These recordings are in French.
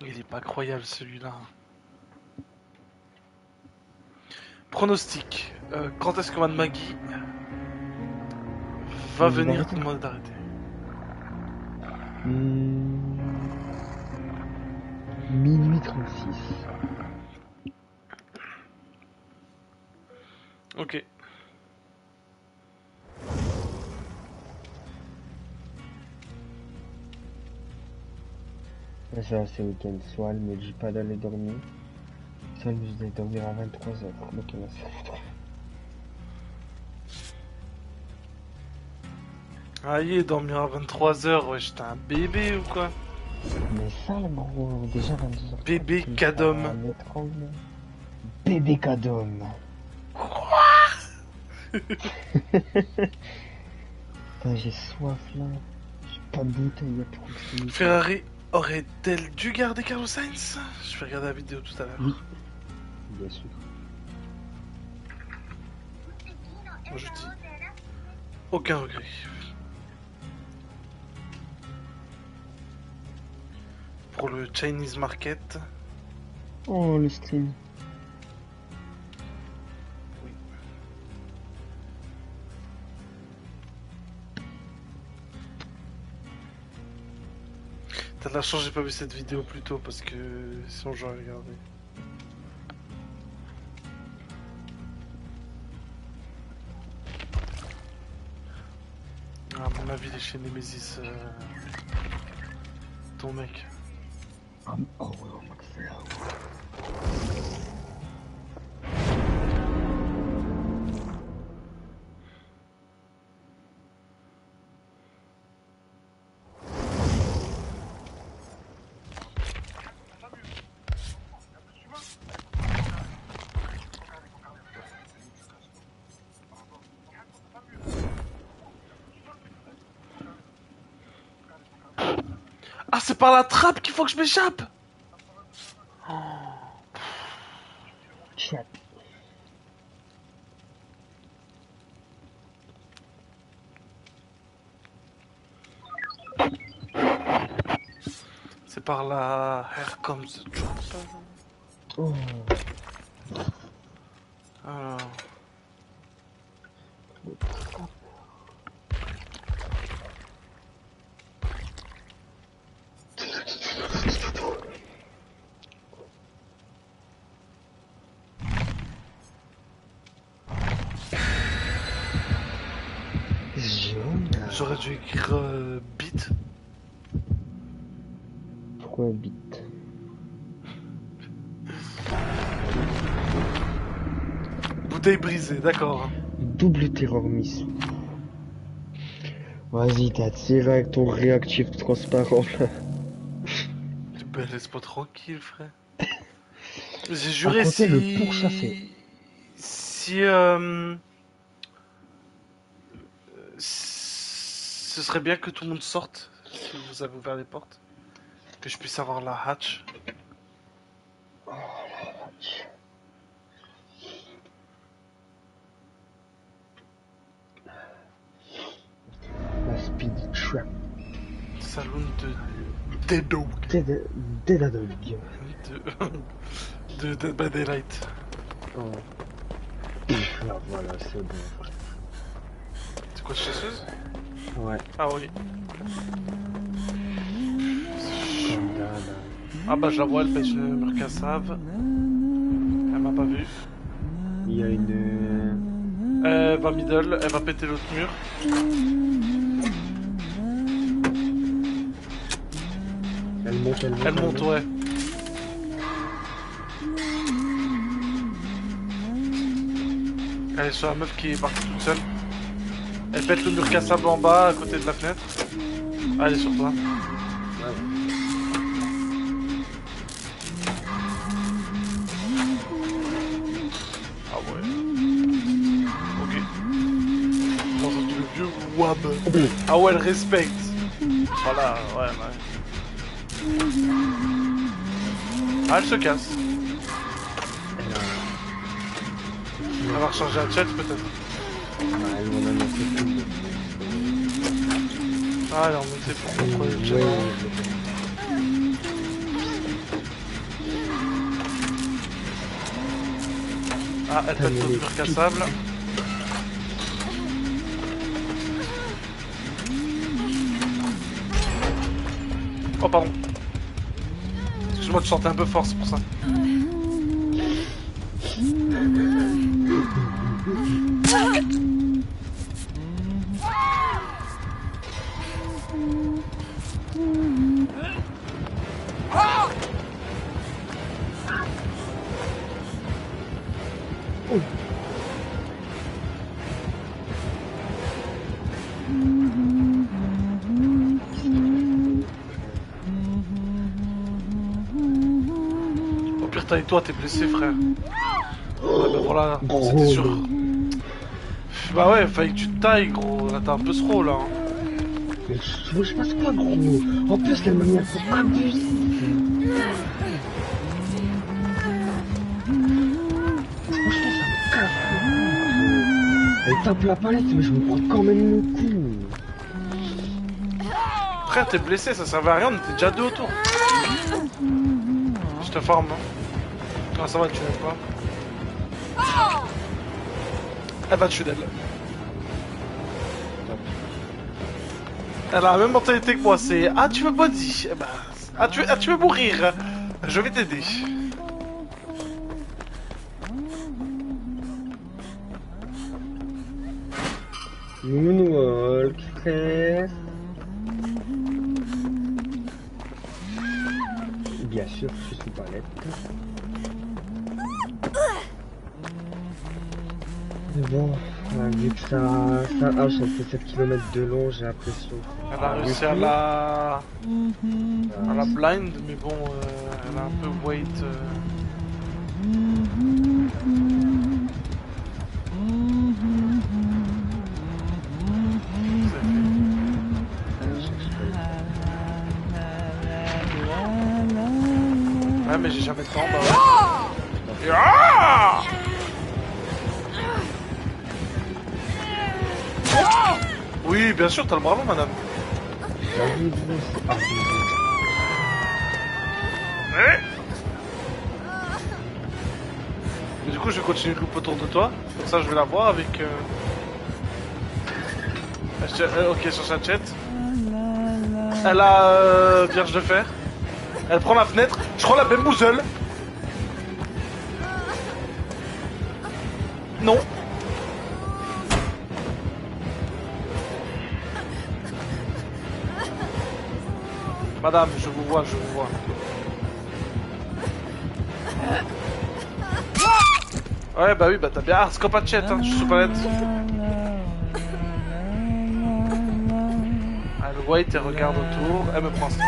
Il est pas croyable celui-là. Pronostic. Euh, quand est-ce que Mad Maggie va Il venir te demander d'arrêter Hmm. Minuit 36. Ok. Ça, c'est week-end. Soit elle me dit pas d'aller dormir, soit elle me dit d'aller dormir à 23h. Donc, elle va se foutre. Aïe, dormir à 23h, ouais, j'étais un bébé ou quoi? Mais ça, gros, déjà 22h. Bébé cadom. Bébé cadom. Putain, j'ai soif là. J'ai pas de bouteille, y'a chimique. Ferrari aurait-elle dû garder Carlos Sainz? Je vais regarder la vidéo tout à l'heure. Oui. Bien sûr. Moi je dis aucun regret. Pour le Chinese market, Oh, le stream. T'as de la chance, j'ai pas vu cette vidéo plus tôt parce que sinon j'aurais regardé. Ah, à mon avis, il est chez Nemesis. euh, Ton mec. Oh, par la trappe qu'il faut que je m'échappe. C'est par la Here comes the trap. Oh. Alors. J'aurais dû écrire euh, beat. Pourquoi bite Bouteille brisée, d'accord. Double terror miss. Vas-y, t'as tiré avec ton réactif transparent là. Ben, laisse-moi tranquille, frère. J'ai juré si. le pourchassé. Si. Euh... Ce serait bien que tout le monde sorte. Si vous avez ouvert les portes. Que je puisse avoir la hatch. La speedy trap. Saloon de. Dead, dead a dog. De. de Dead by Daylight. Oh. Là, voilà, c'est bon. C'est quoi, chasseuse Ouais, Ah oui. Ah bah je la vois, elle pêche le Murkasav. Elle m'a pas vu. Il y a une. Elle va middle, elle va péter l'autre mur. Elle monte, elle monte. Elle monte, ouais. Elle est sur la meuf qui est partie toute seule. Elle pète le mur cassable en bas, à côté de la fenêtre. Est sur toi. Ah ouais. Ok. Entendu le vieux wab. Ah ouais, elle respecte. Voilà, ouais, ouais. Ah, elle se casse. Elle va recharger la chat peut-être. Ah non, mais c'est pour contre ouais. Ah, elle peut être mur cassable. Oh pardon. Excuse-moi de chanter un peu fort, c'est pour ça. Toi, t'es blessé, frère. Ouais, bah voilà, c'était sûr. Bah ouais, fallait que tu te tailles, gros. Là, t'as un peu ce rôle, là. hein. Mais je fasse quoi, gros En plus, la manière faut abuser. Franchement, ça me casse. Elle tape la palette, mais je me prends quand même le coup. Frère, t'es blessé, ça servait à rien, on était déjà deux autour. Je te forme, hein. Ah, ça va, tu n'aimes pas. Elle va tuer d'elle. Elle a la même mentalité que moi, c'est Ah, tu veux body Eh ben, ah, tu, ah, tu veux mourir? Je vais t'aider. Moonwalk. Bien sûr, je suis palette. Mais bon, euh, vu que ça, ça hache, elle fait 7 km de long, j'ai l'impression. Elle a réussi à la... à la blind, mais bon, euh, elle a un peu weight. Sûr, t'as le madame. Gros, c'est abusé. Mais du coup, je vais continuer de louper autour de toi. Comme ça, je vais la voir avec. Euh... Euh, ok, sur sa chat. Elle a euh, Vierge de fer. Elle prend la fenêtre. Je prends la bamboozle. Non. Madame, je vous vois, je vous vois. Ouais, bah oui, bah t'as bien. Ah, chat, hein, je suis sous palette. Elle wait et regarde autour. Elle me prend ça.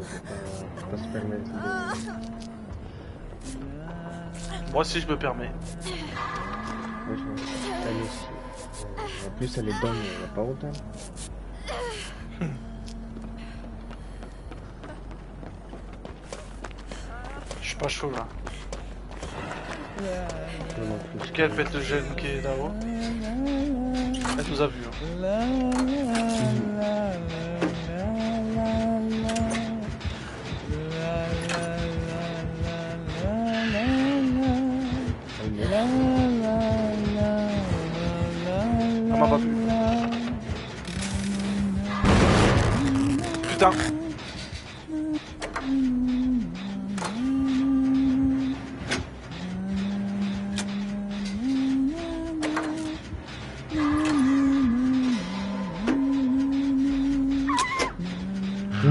Peut pas, se permettre de... Moi aussi, je me permets. Elle aussi. Euh, En plus, elle est bonne, il n'y a pas autant. Je suis pas chaud là. Qu'elle pète le gel qui est là-haut Elle nous a vus. hein. M'a pas vu. Putain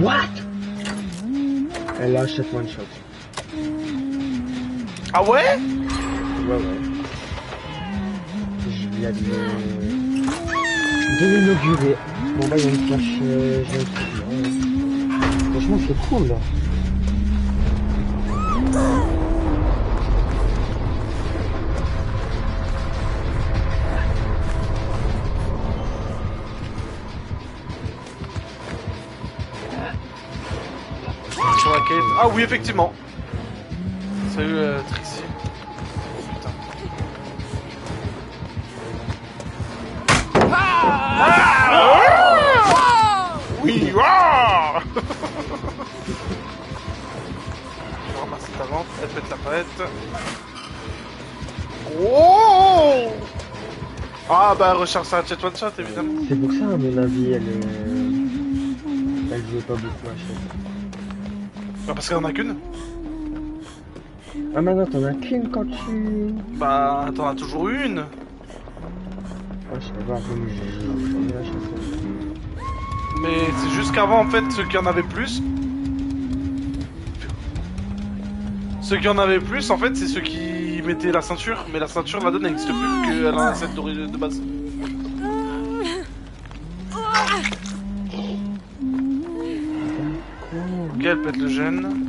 What? Elle a chef one shot. Ah ouais? De... de l'inauguré. Bon bah il y a une flash euh. Franchement c'est cool là. Ah oui, effectivement. Salut euh, Trixie. Elle pète la palette. Oh Ah bah recharge ça chat one shot évidemment. C'est pour ça à mon avis elle euh, elle jouait pas beaucoup à chaque. Bah parce qu'elle en a qu'une. Ah maintenant t'en as qu'une quand tu... Bah t'en as toujours une. Ah je sais pas, mais j'ai- j'en ai à chaque fois. Mais c'est juste qu'avant, en fait, ceux qui en avaient plus. Ceux qui en avaient plus, en fait, c'est ceux qui mettaient la ceinture. Mais la ceinture, la donne n'existe plus qu'elle a d'origine de base. Ok, elle pète le gène.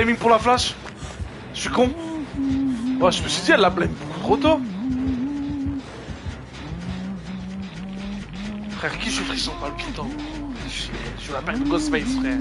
Timing pour la flash. Je suis con. Ouais, je me suis dit, elle la blâme beaucoup trop tôt. Frère, qui joue frisson putain Je joue la paire de Ghostface, frère.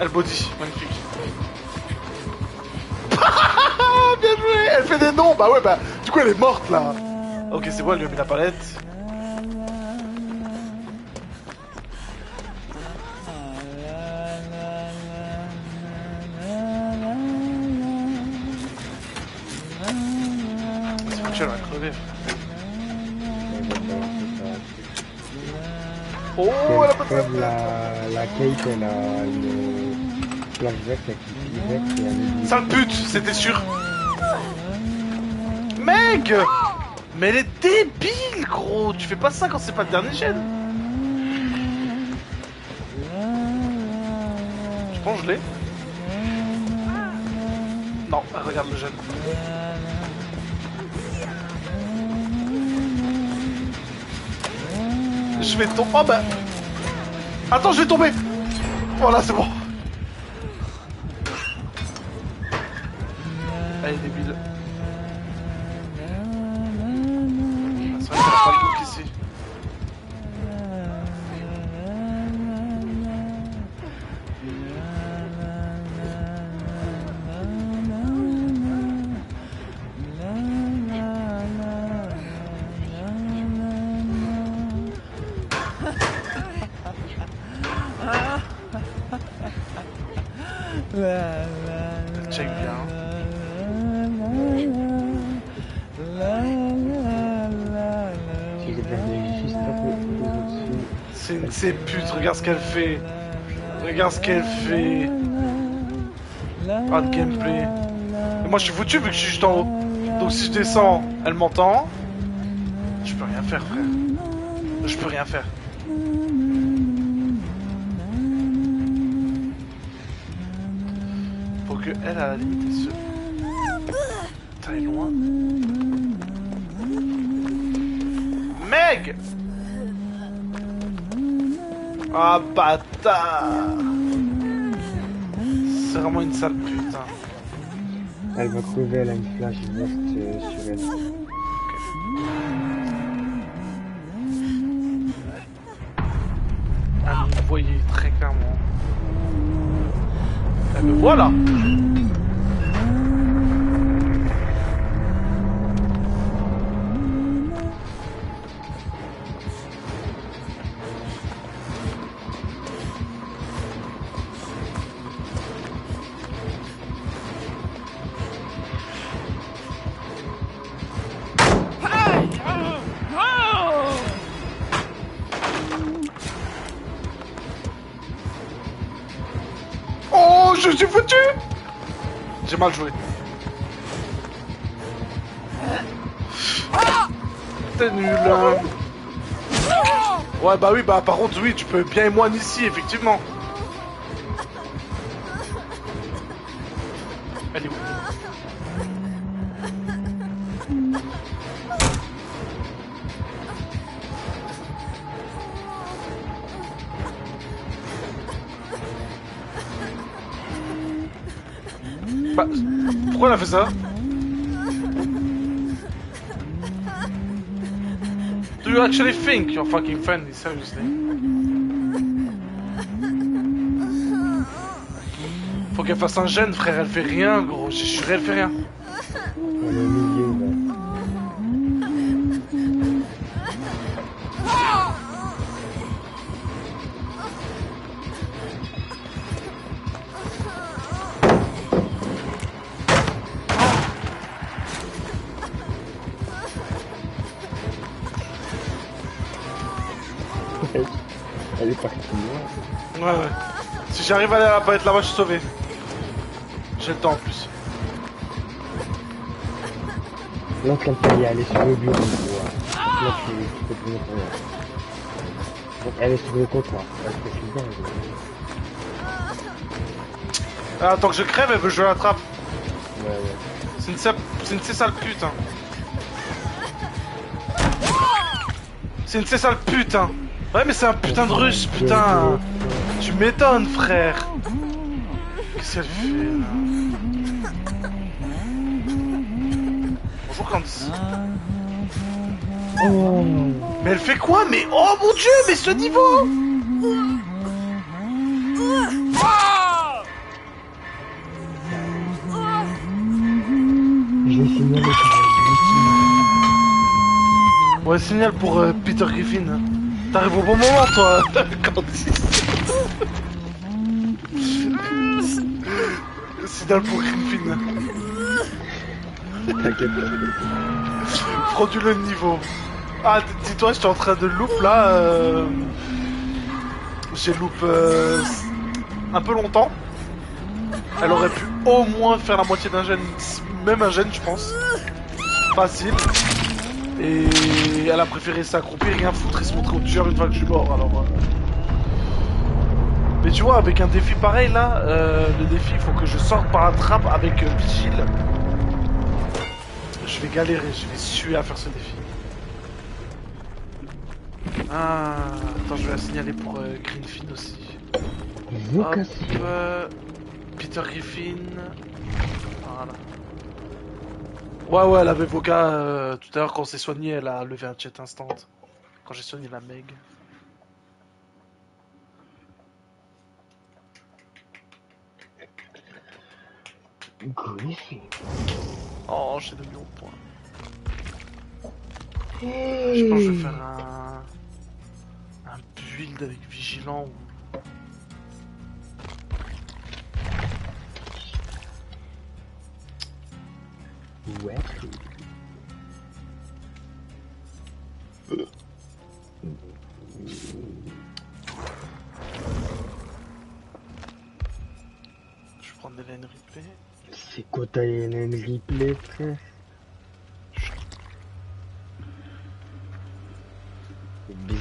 Elle body, magnifique. Bien joué Elle fait des noms Bah ouais, bah, du coup, elle est morte, là Ok, c'est bon, elle lui a mis la palette. Comme la, la verte et elle est Sale pute, c'était sûr. Meg Mais elle est débile, gros Tu fais pas ça quand c'est pas le dernier gène Je pense que je l'ai. Non, regarde le gène. Je vais tomber. Oh bah. Attends, je vais tomber. Voilà, c'est bon. Est débile. Regarde ce qu'elle fait. Regarde ce qu'elle fait. Pas de gameplay. Et moi je suis foutu vu que je suis juste en haut. Donc si je descends, elle m'entend. Je peux rien faire frère. Je peux rien faire. Faut que elle à la limite bâtard C'est vraiment une sale pute. hein. Elle va crever, elle a une flash verte euh, sur elle. Ah, vous voyez très clairement. Eh ben voilà Oh, mal joué. T'es nul. hein. Ouais, bah oui, bah par contre, oui, tu peux bien moi ici, effectivement. Ça Do you actually think you're fucking friendly, seriously? Faut qu'elle fasse un gène, frère, elle fait rien, gros, j'ai juré, elle fait rien. J'arrive à aller à la palette là-bas, je suis sauvé. J'ai le temps en plus. Là, quand elle est allée sur le bureau. Là, peux mettre en l'air. Donc, elle est sur le comptoir. Se fait bien, elle Ah, attends que je crève, elle veut que je l'attrape. Ouais, ouais. C'est une, sale- une sale pute, hein. C'est une sale pute, hein. Ouais, mais c'est un putain de russe, putain. M'étonnes, frère. Qu'est-ce qu'elle fait, Bonjour, Candice. Oh Mais elle fait quoi Mais oh mon dieu, mais ce niveau Je l'ai signalé quand Ouais, signal pour euh, Peter Griffin. T'arrives au bon moment, toi, Candice. Pour Griffin. T'inquiète pas. Frauduleux le niveau. Ah, dis-toi, j'étais en train de loop là. euh, J'ai loop euh, un peu longtemps. Elle aurait pu au moins faire la moitié d'un gène, même un gène, je pense. Facile. Et elle a préféré s'accroupir, rien foutre et se montrer au tueur une fois que je suis mort. Alors. euh. Mais tu vois, avec un défi pareil là, euh, le défi, il faut que je sorte par la trappe avec euh, Vigile. Je vais galérer, je vais suer à faire ce défi. Ah, attends, je vais la signaler pour euh, Greenfin aussi. Vocation. euh, Peter Griffin. Voilà. Ouais, ouais, elle avait Voca euh, tout à l'heure quand on s'est soigné, elle a levé un chat instant. Quand j'ai soigné la Meg. Oh, j'ai de millions de points. Hey. Je pense que je vais faire un... un build avec vigilant. Ouais. Je prends des laines rippées. C'est quoi ta replay, frère?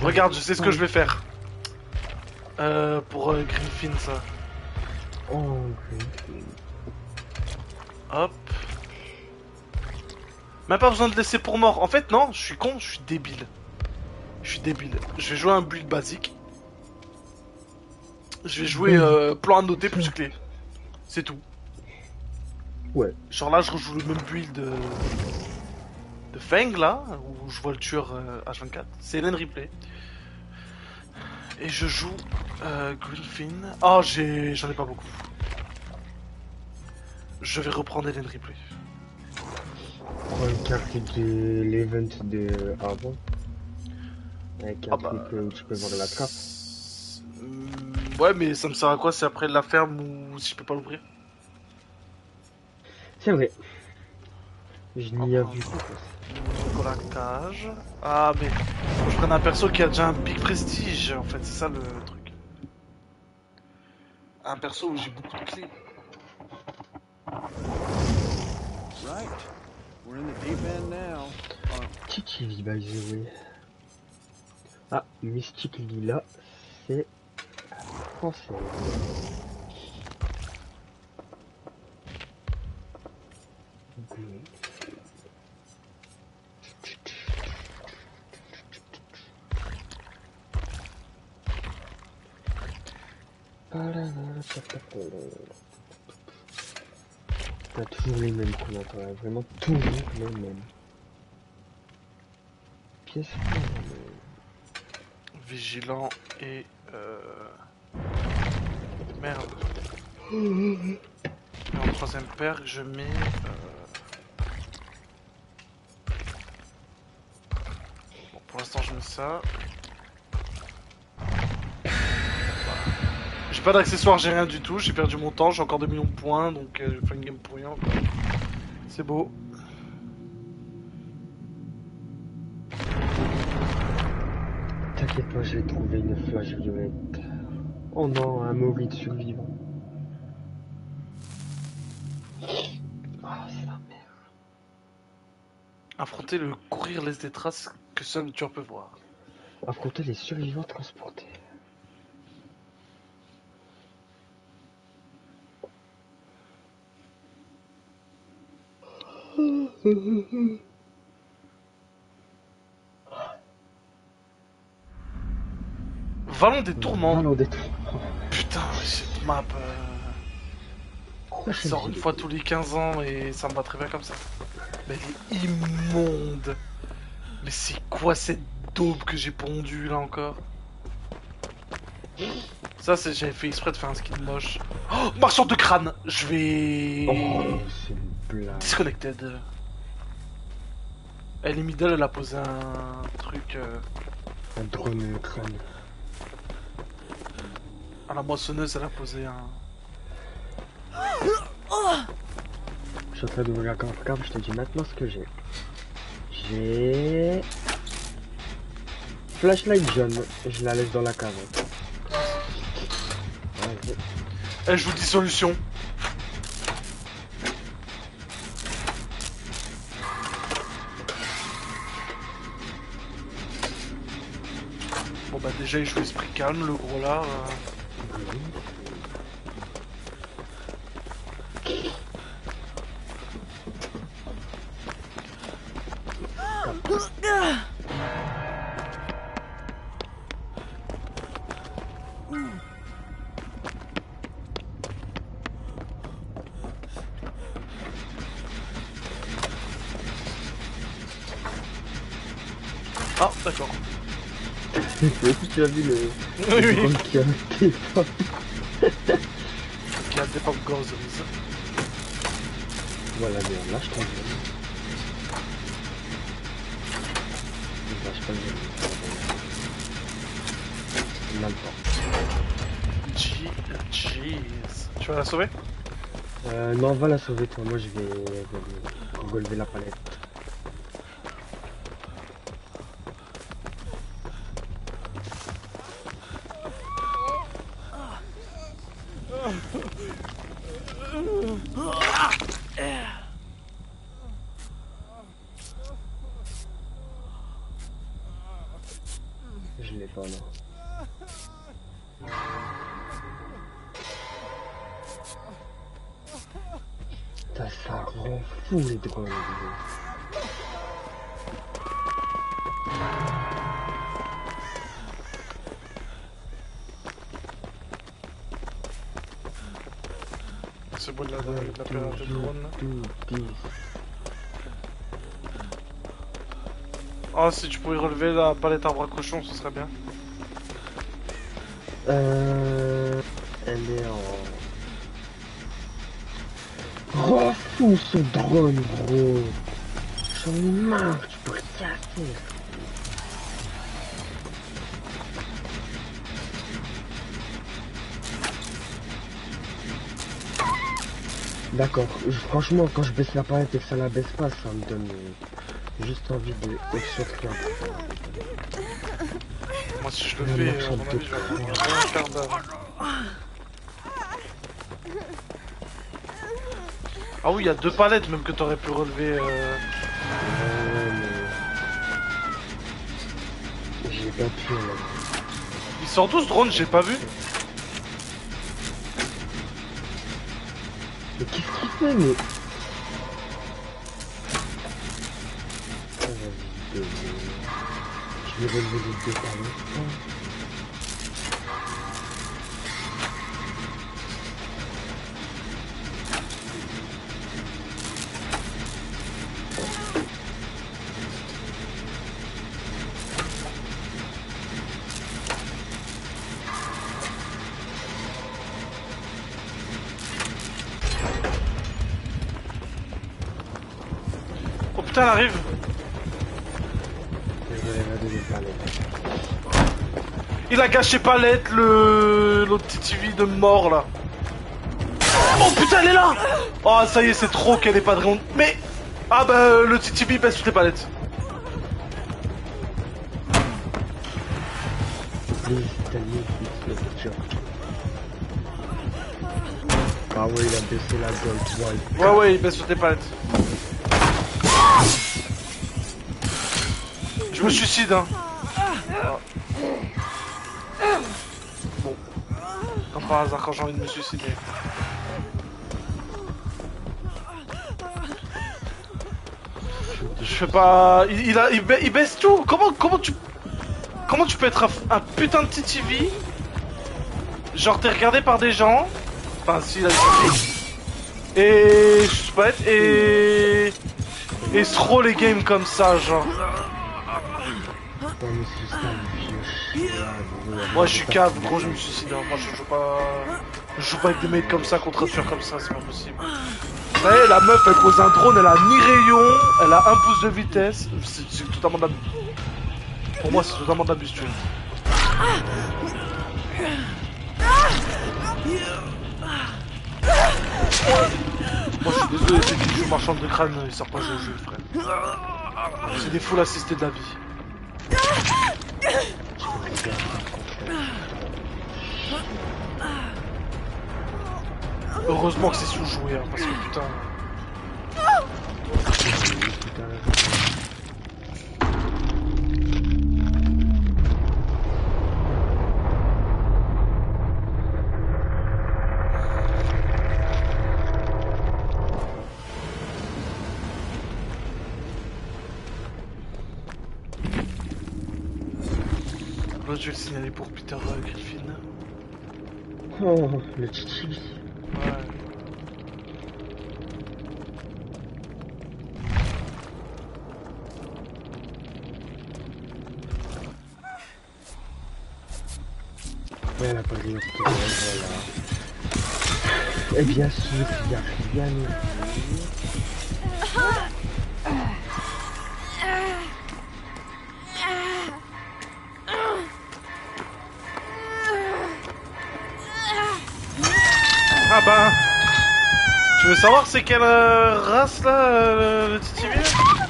Regarde, je sais ce que je vais faire. Euh, pour euh, Griffin, ça. Oh, Griffin. Hop. Même pas besoin de laisser pour mort. En fait, non, je suis con, je suis débile. Je suis débile. Je vais jouer un build basique. Je vais jouer euh, plan annoté plus clé. C'est tout. Ouais. Genre là, je rejoue le même build de, de Feng, là, où je vois le tueur euh, H24. C'est Hélène Replay. Et je joue euh, Griffin. Oh, j'ai... j'en ai pas beaucoup. Je vais reprendre Hélène Replay. Prends une carte de l'event de avant. Avec un Ah bah, truc euh, où tu peux voir la trappe. Ouais, mais ça me sert à quoi? Si après la ferme ou si je peux pas l'ouvrir? C'est vrai. Je n'y ai vu la cage. Ah, mais je prenne un perso qui a déjà un big prestige, en fait, c'est ça le truc. Un perso où j'ai beaucoup de clés. Right. We're in the deep end now. By the way? Ah, Mystique Lila, c'est français. T'as toujours les mêmes qu'on vraiment toujours les mêmes. Pièce Vigilant et. Euh... Merde. Et en troisième paire, je mets. euh, pour l'instant, je mets ça. J'ai pas d'accessoires, j'ai rien du tout. J'ai perdu mon temps, j'ai encore 2 millions de points, donc euh, je vais faire une game pour rien. C'est beau. T'inquiète pas, j'ai trouvé une flash violette. Oh non, un mauvais survivant. Ah, c'est la merde. Affronter le courir laisse des traces que seul le tueur peut voir. Affronter les survivants transportés. Vallon des tourments. Des tourments. Putain, cette map euh, sort une fois tous les 15 ans et ça me va très bien comme ça. Mais elle est immonde. Mais c'est quoi cette daube que j'ai pondue là encore Ça, c'est j'avais fait exprès de faire un skin moche. Oh, marchand de crâne Je vais... Oh, c'est une blague. Disconnected. Elle est middle, elle a posé un truc euh, Un drone crâne. à la moissonneuse, elle a posé un... Je suis en train d'ouvrir la carte, je te dis maintenant ce que j'ai. Flashlight jaune, je la laisse dans la cave. Ouais, Elle joue dissolution. Bon bah déjà il joue esprit calme le gros là. euh. Tu as vu le... Oui le oui. qui a Qui a des pop goes. Voilà, mais là je t'en. Il lâche pas le temps. Jeez. Tu vas la sauver? Euh, non, va la sauver toi, moi je vais... relever la palette. Tout, tout. Ah, si tu pouvais relever la palette arbre à cochon, ce serait bien. Euh... Elle est en... Rends fou ce drone, gros J'en ai marre, tu peux rien D'accord, franchement, quand je baisse la palette et que ça la baisse pas, ça me donne euh, juste envie de extraire. Moi, si je le Ouais, fais, euh, mon avis, je vais. Ah oui, il y a deux palettes même que t'aurais pu relever. euh, mais... J'ai pas pu, là. Il sort d'où ce drone J'ai pas vu. Vas-y, deux- Je vais relever les deux palettes. A gâché palette le l'autre petit TV de mort là. Oh putain, elle est là. Oh ça y est, c'est trop qu'elle est pas de ronde. Mais ah bah le petit TV baisse toutes les palettes. Ah ouais, il a baissé la gold white. Ouais ouais, il baisse toutes les palettes. Je me suicide hein. Par hasard quand j'ai envie de me suicider. Je fais pas. Il, a, il, ba- il baisse tout. Comment, comment tu, comment tu peux être un, putain de petit TV Genre t'es regardé par des gens. Enfin si la Et je sais pas et et throw les games comme ça genre. Moi je suis cave, gros je me suicide. hein. Moi je joue pas, je joue pas avec des mecs comme ça contre un tueur comme ça, c'est pas possible. Vous la meuf elle pose un drone, elle a ni rayon, elle a un pouce de vitesse. C'est totalement de la... Pour moi c'est totalement de l'abus tu vois. Moi je suis désolé, c'est qui joue marchand de crâne, il sort pas jouer au jeu frère. C'est des foules assistées de la vie. Heureusement que c'est sous-joué, hein, parce que putain... Je vais le signaler pour Peter Griffin. Oh, le titi. Ouais. Ouais, elle a pas de voilà. Et bien sûr, il y a rien savoir c'est quelle euh, race là, euh, le Titi Ah.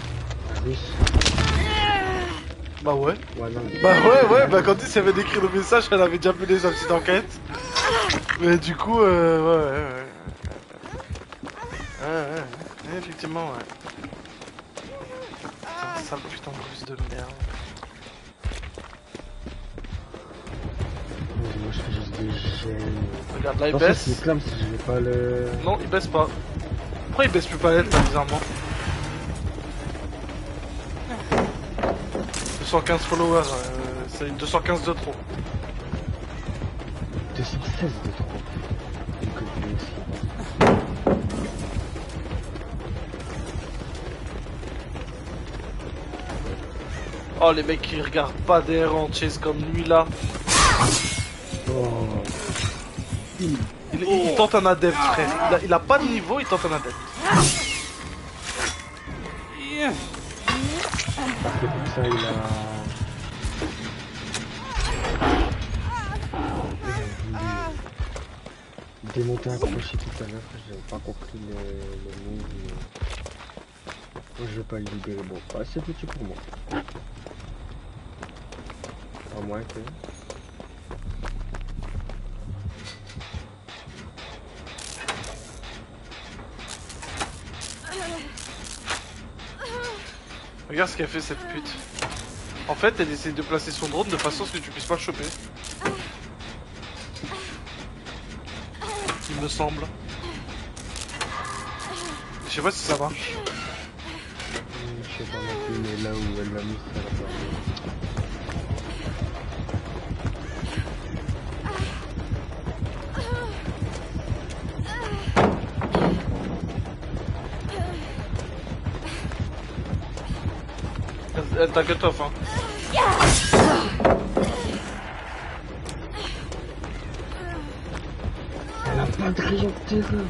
Bah ouais. Ouais, non, mais- Bah ouais, ouais, bah quand il avait décrit le message, elle avait déjà mené sa petite enquête. Mais du coup, euh, ouais, ouais, ouais. Ouais, ouais, effectivement, ouais. Putain, sale putain de russe de merde. Moi, je fais juste des gènes. Regarde, là, il baisse. c'est Clam si je n'ai pas. Non, il baisse pas. Pourquoi il baisse plus palette, là, bizarrement 215 followers, euh, c'est 215 de trop. 216 de trop. Oh, les mecs qui regardent pas des en chase comme lui, là. Oh. Il tente un adepte, frère. Il a, pas de niveau, il tente un adepte. Il a... Démonter un crochet tout à l'heure, j'avais pas compris le, le move. Je vais pas le libérer, bon, bah, c'est petit pour moi. À moins que... Regarde ce qu'a fait cette pute. En fait, elle essaie de placer son drone de façon à ce que tu puisses pas le choper. Il me semble. Je sais pas si ça marche. Je sais pas mais là où elle l'a t'a hein. Elle a pas de rayon de terreur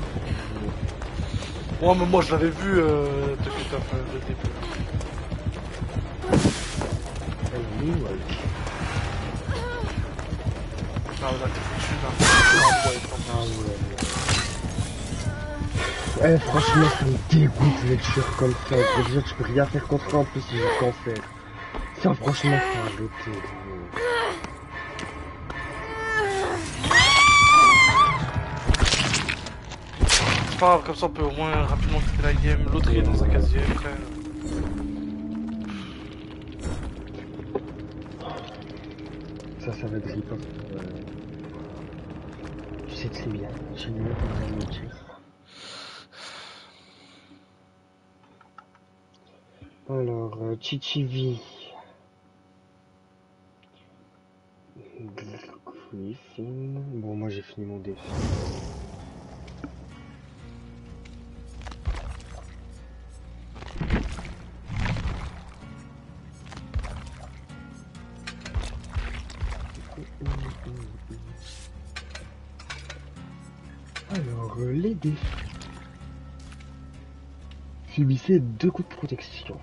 Ouais, mais moi je l'avais vu, euh, euh, le début. Elle est où, elle? Ah, là, t'es foutu, là. Ah, ouais, Ah ouais. Eh, franchement, ça me dégoûte les tueurs comme ça. Et déjà, tu peux rien faire contre eux, en plus, ils ont cancer. Ça, franchement, faut arrêter. C'est pas comme ça on peut au moins rapidement quitter la game. L'autre il est dans un casier, frère. Ça, ça va être rip off. Euh... Tu sais très bien. J'ai mieux pour le dire. Alors, euh, Chichivi. Bon, moi j'ai fini mon défi. Alors, les défis. Subissez deux coups de protection.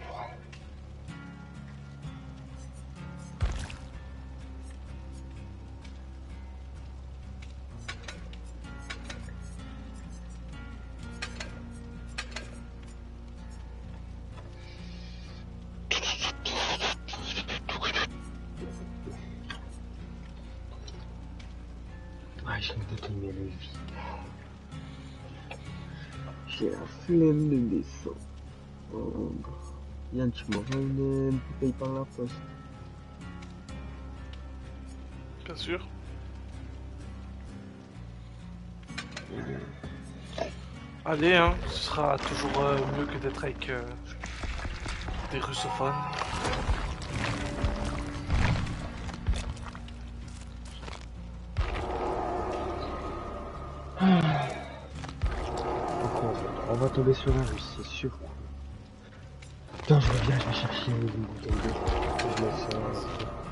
Je vais te donner le vie. J'ai la flemme de descendre. Oh. Yann, tu m'envoies une poupée par la poste. Bien sûr. Allez, hein, ce sera toujours euh, mieux que d'être avec euh, des russophones. Tomber sur un russe, c'est sûr. Putain, je reviens, je vais chercher une bouteille d'eau. Je.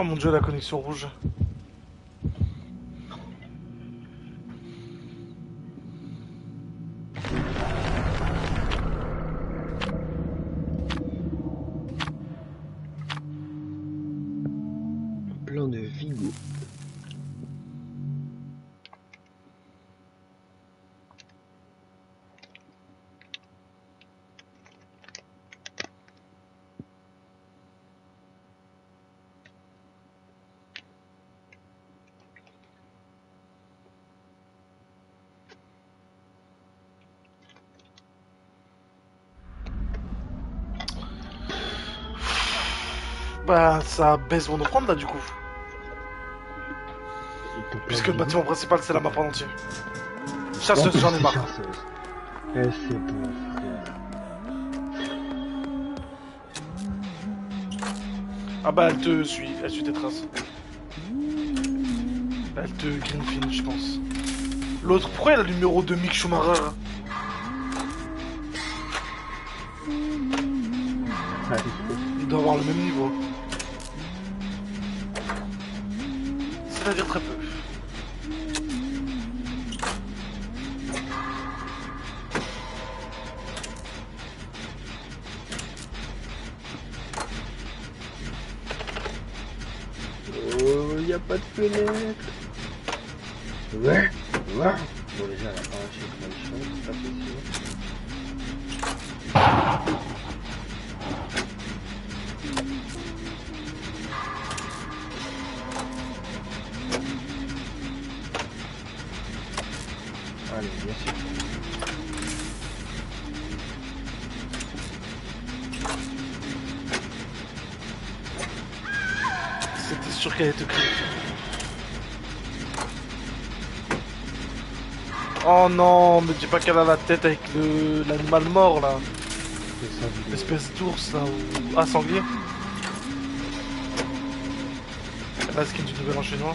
Oh mon dieu, la connexion rouge. Bah, ça baisse mon offrande là du coup. Puisque le bâtiment principal c'est la map en entier. Chasseuse, j'en ai marre. Ah bah, elle te suit, elle suit tes traces. Elle te greenfin, je pense. L'autre, pourquoi il a le numéro de Mick Schumacher Il doit avoir le même niveau. Stop it. C'était sûr qu'elle te crier. Oh non, me dis pas qu'elle a la tête avec le l'animal mort là. L'espèce d'ours là ou. Ah, sanglier. La skin du nouvel enchaînement.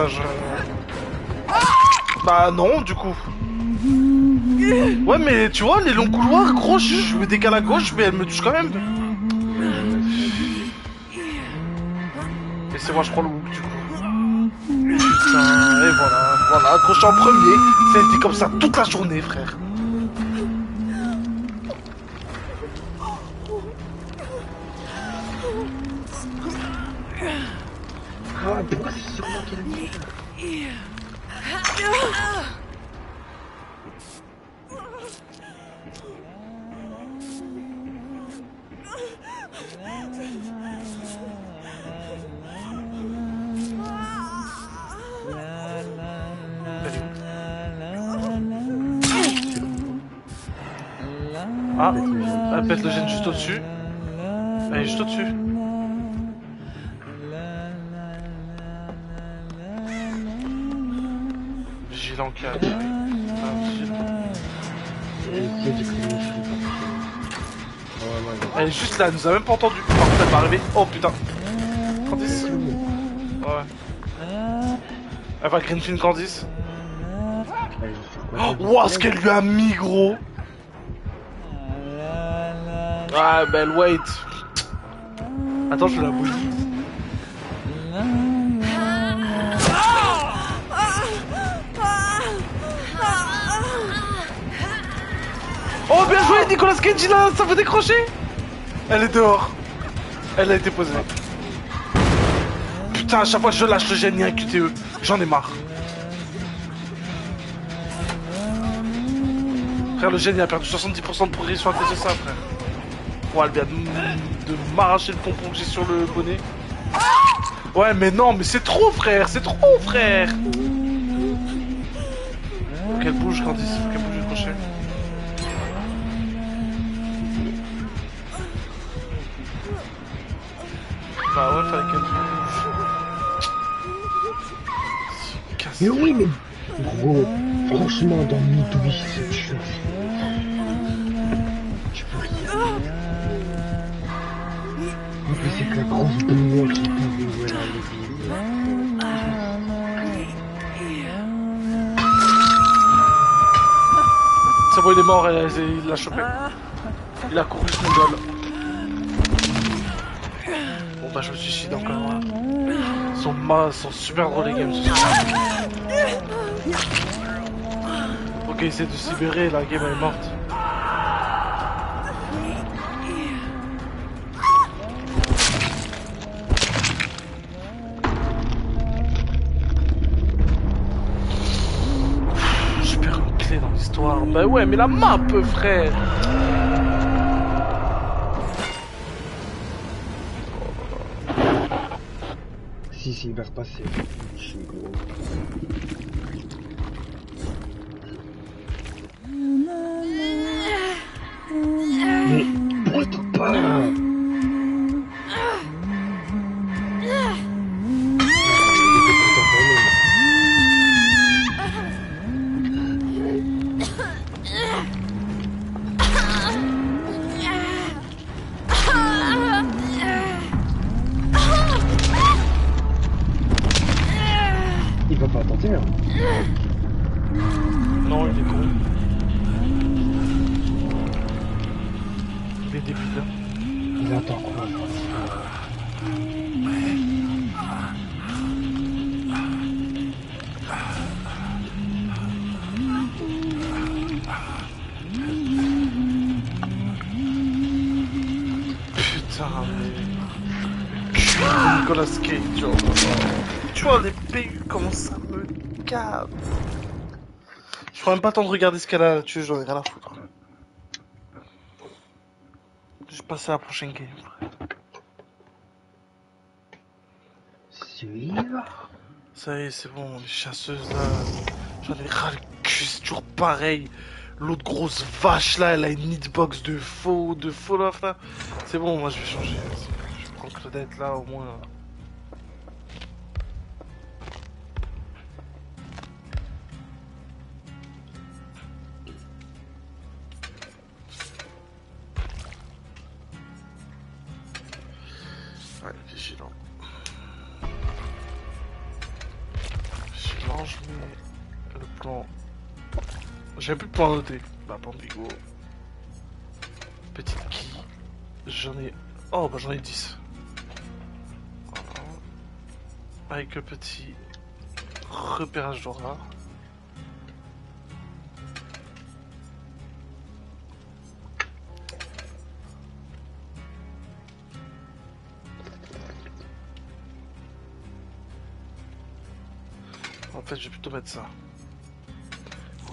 passage. Bah non du coup. Ouais mais tu vois les longs couloirs gros je me décale à gauche mais elle me touche quand même. Et c'est moi je prends le hook du coup. Et voilà voilà accroché en premier. Ça a été comme ça toute la journée frère. Elle nous a même pas entendu. Par contre, elle va arriver. Oh putain. Candice Ouais. Elle va Greenfield Candice. Oh, ce qu'elle lui a mis, gros. Ah, belle wait. Attends, je la bouille. Oh, bien joué, Nicolas Cage, là, ça veut décrocher. Elle est dehors. Elle a été posée. Putain, à chaque fois que je lâche le il a un QTE. J'en ai marre. Frère, le génie a perdu 70% de progression à cause de ça, frère. Ouais, elle vient de, m'arracher le pompon que j'ai sur le bonnet. Ouais, mais non, mais c'est trop, frère, c'est trop, frère. Faut qu'elle bouge, Candice, faut Bah ouais, fallait. Casse. Mais oui, mais gros, franchement, dans Midway, c'est chaud. Tu peux rien. En plus, c'est que la grosse qui C'est bon, il est mort, il l'a chopé. Il a couru ce mongol. Je me suicide encore. hein. Ils sont, ma... sont super drôles les games. Ok, essaie de se libérer, la game elle est morte. Je perds une clé dans l'histoire. Bah ouais, mais la map, frère Si, si, il va repasser. Je suis gros. Prends même pas le temps de regarder ce qu'elle a là-dessus, j'en ai rien à foutre. Je passe à la prochaine game. Suivre Ça y est, c'est bon, les chasseuses là, j'en ai ras le cul, c'est toujours pareil. L'autre grosse vache là, elle a une hitbox de faux, de faux là. C'est bon, moi je vais changer. Je prends Claudette là au moins. Mets le plan. J'ai plus de plan noté. Bah, Vigo. Petite qui? J'en ai. Oh, bah j'en ai 10. Voilà. Avec le petit repérage d'aura. En fait, je vais plutôt mettre ça.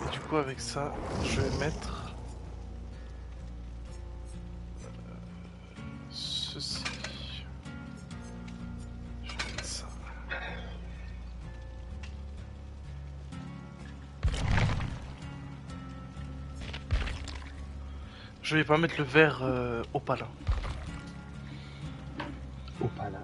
Et du coup, avec ça, je vais mettre euh, ceci. Je vais mettre ça. Je vais pas mettre le vert euh, au palin. Opala,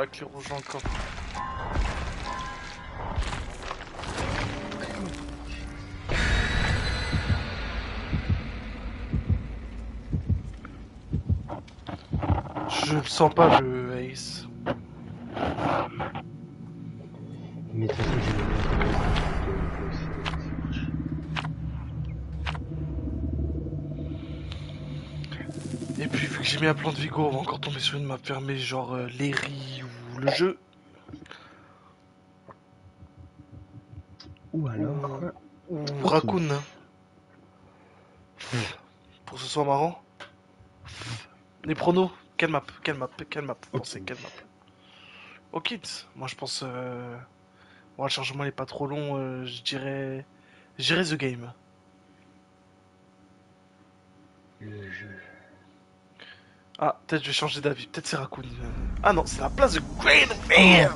la clé rouge encore. Je le sens pas le ace. Mais de toute façon, j'ai. Et puis vu que j'ai mis un plan de Vigo, on va encore tomber sur une map fermée genre euh, Léry le jeu. Ou alors. Ou Raccoon. Pour que ce soit marrant. Les pronos, quelle map Quelle map Quelle map Vous pensez quelle map Ok, moi je pense. Euh... Bon, le chargement n'est pas trop long, euh, je dirais. Je dirais The Game. Le jeu. Ah, peut-être je vais changer d'avis, peut-être c'est Raccoon. Ah non, c'est la place de Greenfield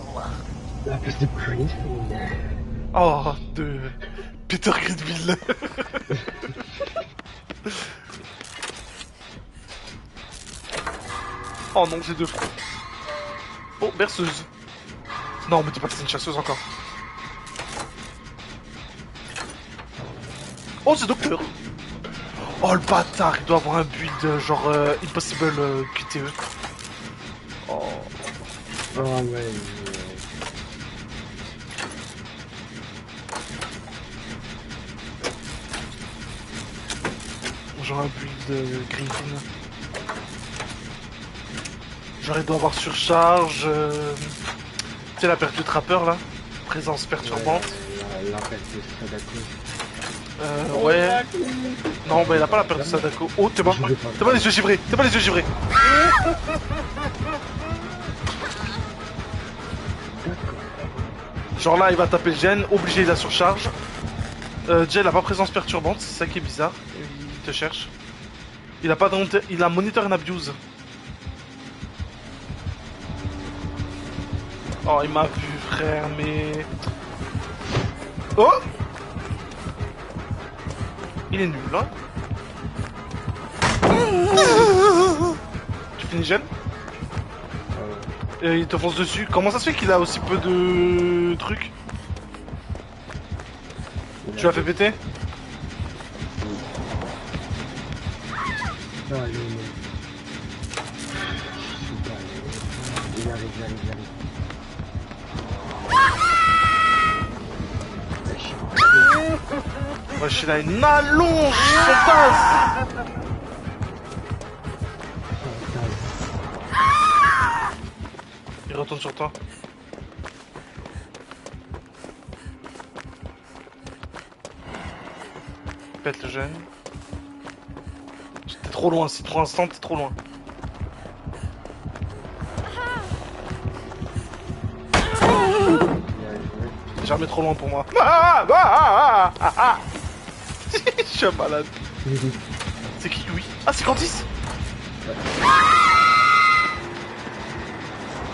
La place de Greenfield. Oh, de Peter Greenville. oh non, j'ai deux fronts. Oh, berceuse. Non, me dis pas que c'est une chasseuse encore. Oh, c'est docteur. Oh, le bâtard, il doit avoir un build euh, genre euh, Impossible euh, QTE. Oh. Oh ouais. Genre un build de Griffin. Genre il doit avoir surcharge. euh, Tu sais la perte du trappeur là Présence perturbante. Ouais, la-. Euh, ouais. Non, bah il a pas la perte de Sadako. Oh, t'es pas. T'es pas les yeux givrés. T'es pas les yeux givrés. Genre là il va taper gène, obligé il a surcharge. Euh, Jay il a pas présence perturbante, c'est ça qui est bizarre. Il te cherche. Il a pas de monitor- il a monitor and abuse. Oh il m'a vu frère mais. Oh Il est nul hein Tu finis Euh, Et il te fonce dessus. Comment ça se fait qu'il a aussi peu de trucs il Tu l'as fait péter il a une allonge Il retourne sur toi. Pète le gène. T'es trop loin, si trop instant, t'es trop loin. Jamais trop loin pour moi. Ah, ah, ah, suis un malade. C'est qui Louis Ah c'est Candice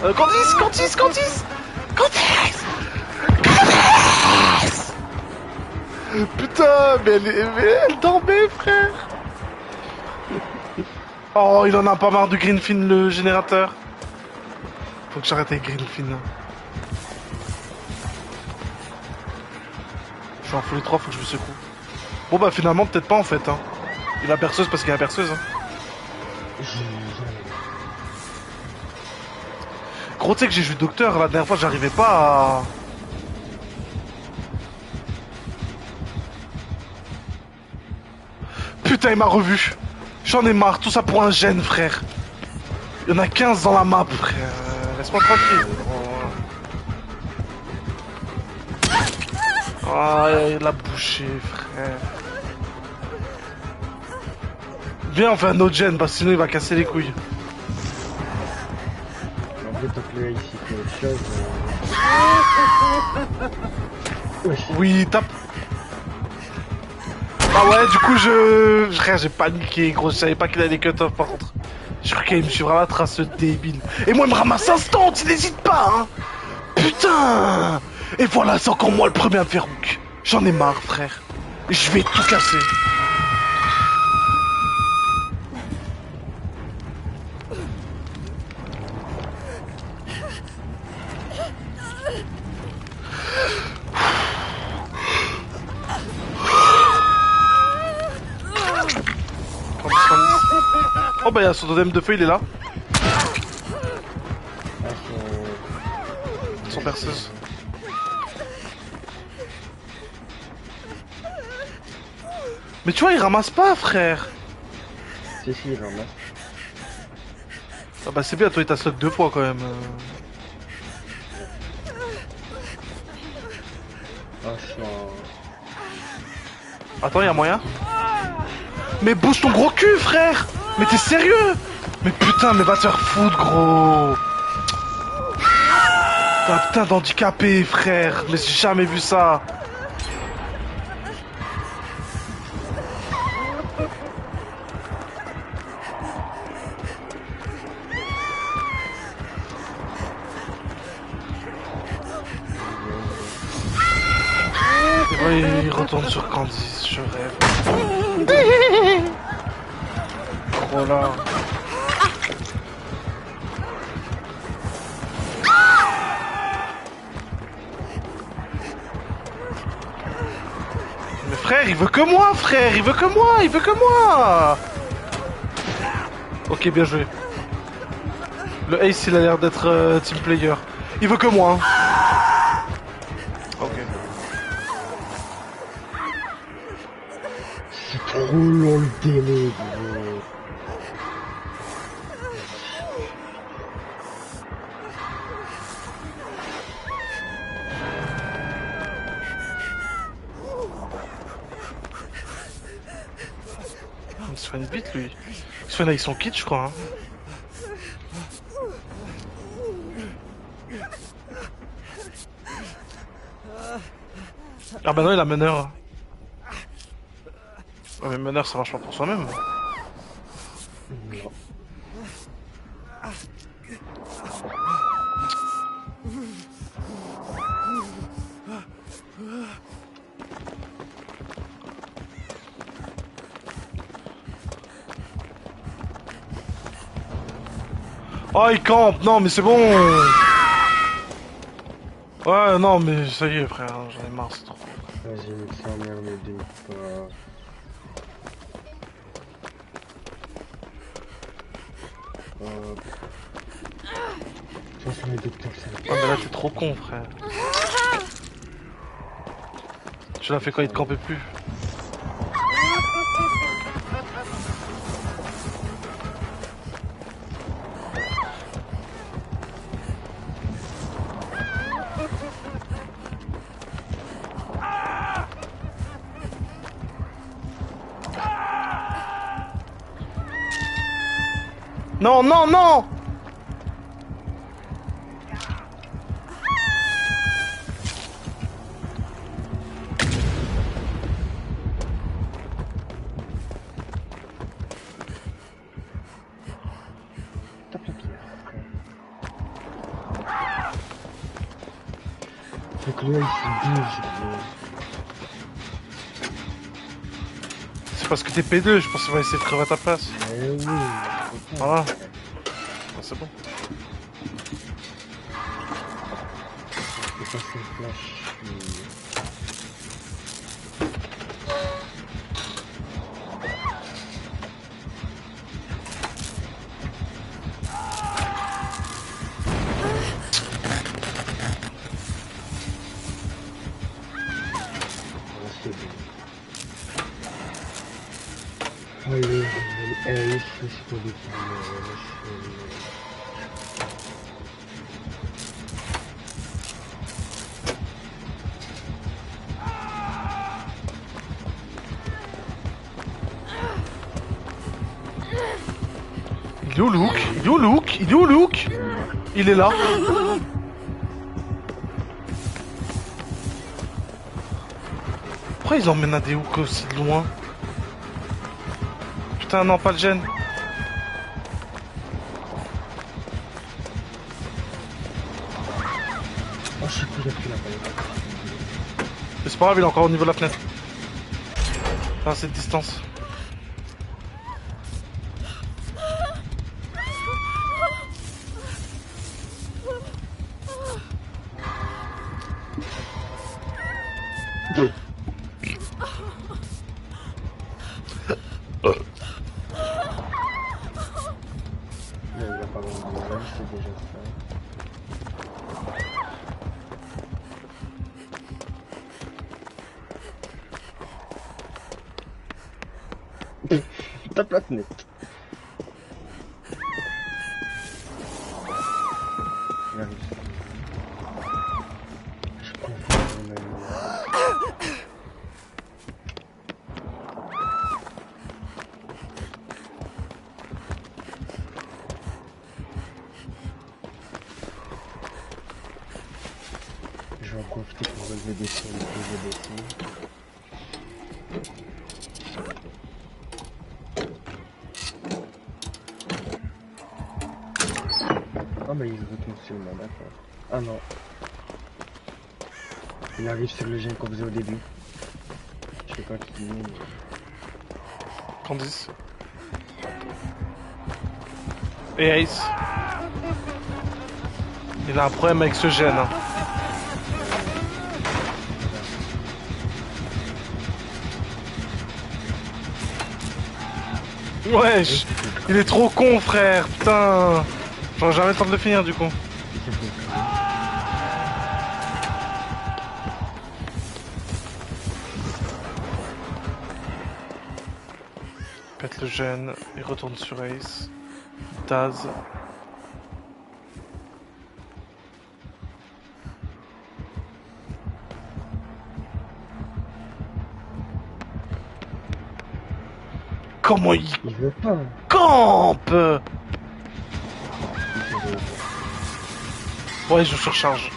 euh, Candice, Candice, Candice Candice Candice Putain, mais elle, mais elle dormait, frère Oh, il en a pas marre de Greenfin, le générateur. Faut que j'arrête avec Greenfin. Je suis en folie 3, faut que je me secoue. Bon bah finalement, peut-être pas en fait. Hein. Il a perceuse parce qu'il a perceuse. Hein. Gros, tu sais que j'ai joué docteur la dernière fois, j'arrivais pas à. Putain, il m'a revu. J'en ai marre, tout ça pour un gène, frère. Il y en a 15 dans la map, frère. Laisse-moi tranquille. Ah, il a bouché, frère. Viens, on fait un autre gène, parce que sinon il va casser les couilles. Euh. Oui, tape. Ah ouais, du coup, je. Frère, j'ai paniqué, gros. Je savais pas qu'il allait cut off par contre. Je crois qu'il me suivra la trace, ce débile. Et moi, il me ramasse instant, tu n'hésites pas, hein. Putain Et voilà, c'est encore moi le premier à me faire hook. J'en ai marre, frère. Je vais tout casser. Oh bah, son totem de feu, il est là. Son perceuse. Mais tu vois, il ramasse pas, frère. Si, si, il ramasse. Ah bah c'est bien, toi il t'a slot deux fois quand même. Ah. Attends, y'a moyen Mais bouge ton gros cul, frère Mais t'es sérieux? Mais putain, mais va te faire foutre, gros un putain d'handicapé, frère Mais j'ai jamais vu ça sur Candice, je rêve. Oh là. Mais frère, il veut que moi, frère, il veut que moi, il veut que moi. Ok, bien joué. Le Ace, il a l'air d'être euh, team player. Il veut que moi. hein. Soigne avec son kit je crois. hein. Ah bah non il a meneur. Mais meneur ça marche pas pour soi-même. Oh il campe Non mais c'est bon Ouais non mais ça y est frère, j'en ai marre c'est trop. Vas-y, mais ça merde, deux pas. Hop. Ça, c'est mes docteurs, ça. Ah mais là t'es trop con frère. Tu l'as fait quand il te campait plus? Non, non, non que là, il bouge. C'est parce que t'es P2, je pense qu'il va essayer de crever à ta place. Eh oui. Voilà. Il est là. Pourquoi ils emmènent à des hooks aussi loin Putain, non, pas le gène. Oh, je plus, la. Mais c'est pas grave, il est encore au niveau de la fenêtre. À cette distance. Je vais en profiter pour relever des sons, poser des sons. Ah mais il retourne sur moi, d'accord. Ah non. Il arrive sur le gène qu'on faisait au début. Je sais pas qui est. Candice. Et Ace. Il a un problème avec ce gène. hein. Wesh Il est trop con frère, putain J'aurais jamais le temps de le finir du coup. Pète le gène, il retourne sur Ace. Taz. Comment il Il veut pas. campe Ouais, je surcharge.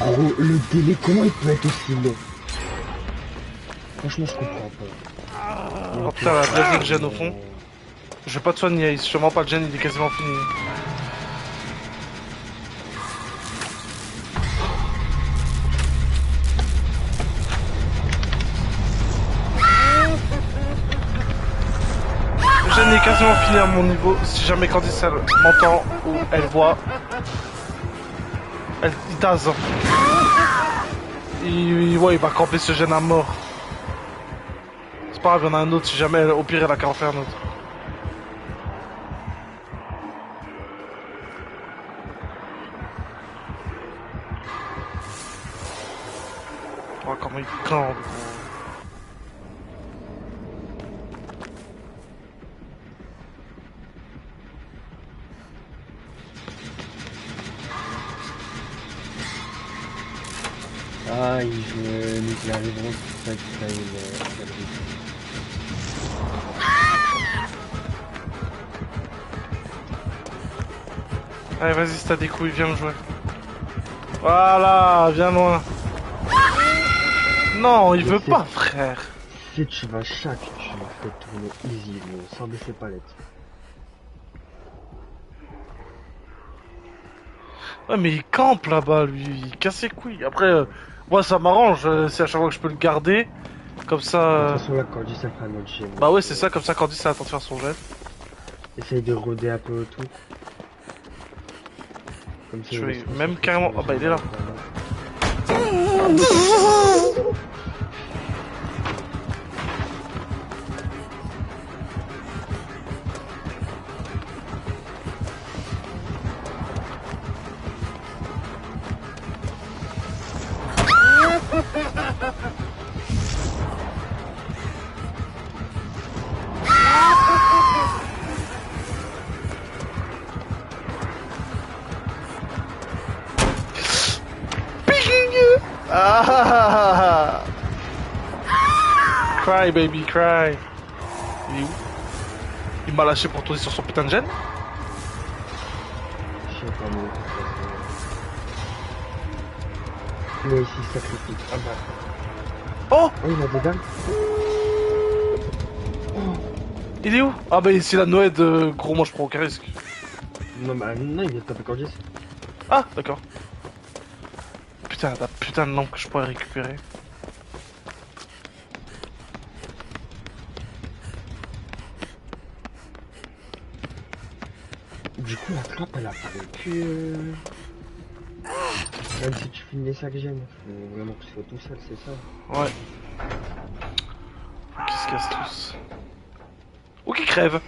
Gros, le délai, comment il peut être aussi long Franchement, je comprends pas. Oh putain, la blasé le gène au fond. Je vais pas te soigner sûrement pas le gène, il est quasiment fini. À mon niveau. Si jamais Candice m'entend ou elle voit, elle il tase. Il, il- ouais, il va camper ce gène à mort. C'est pas grave, il y en a un autre si jamais, au pire, elle a qu'à en faire un autre. Si t'as des couilles, viens me jouer. Voilà, viens loin. Non, il veut pas, frère. Si tu vas chaque, tu le fais tourner easy, sans baisser palette. Ouais, mais il campe là-bas, lui. Il casse ses couilles. Après, euh, moi, ça m'arrange. euh, C'est à chaque fois que je peux le garder. Comme ça. De euh, toute façon, là, Cordy, ça fera un autre. Bah ouais, c'est ça. Comme ça, Candice, ça attend de faire son jet. Essaye de rôder un peu autour. Comme ça, Je vais même carrément- ah bah, il est là. baby, cry. Il est où? Il m'a lâché pour tourner sur son putain de gène? Je sais pas, mais... Moi ici, sacrifice. Ah bah... Oh Oh, il a des dames Il est où? Ah bah c'est la Noël de gros moi je prends aucun risque. Non, bah non, il vient de taper Corgis. Ah d'accord. Putain, la putain de lampe que je pourrais récupérer. Du coup, la plus... euh, Même si tu finis les sacs gènes, faut vraiment que tu sois tout seul, c'est ça Ouais. Faut qu'ils se cassent tous. Ou qu'ils crèvent.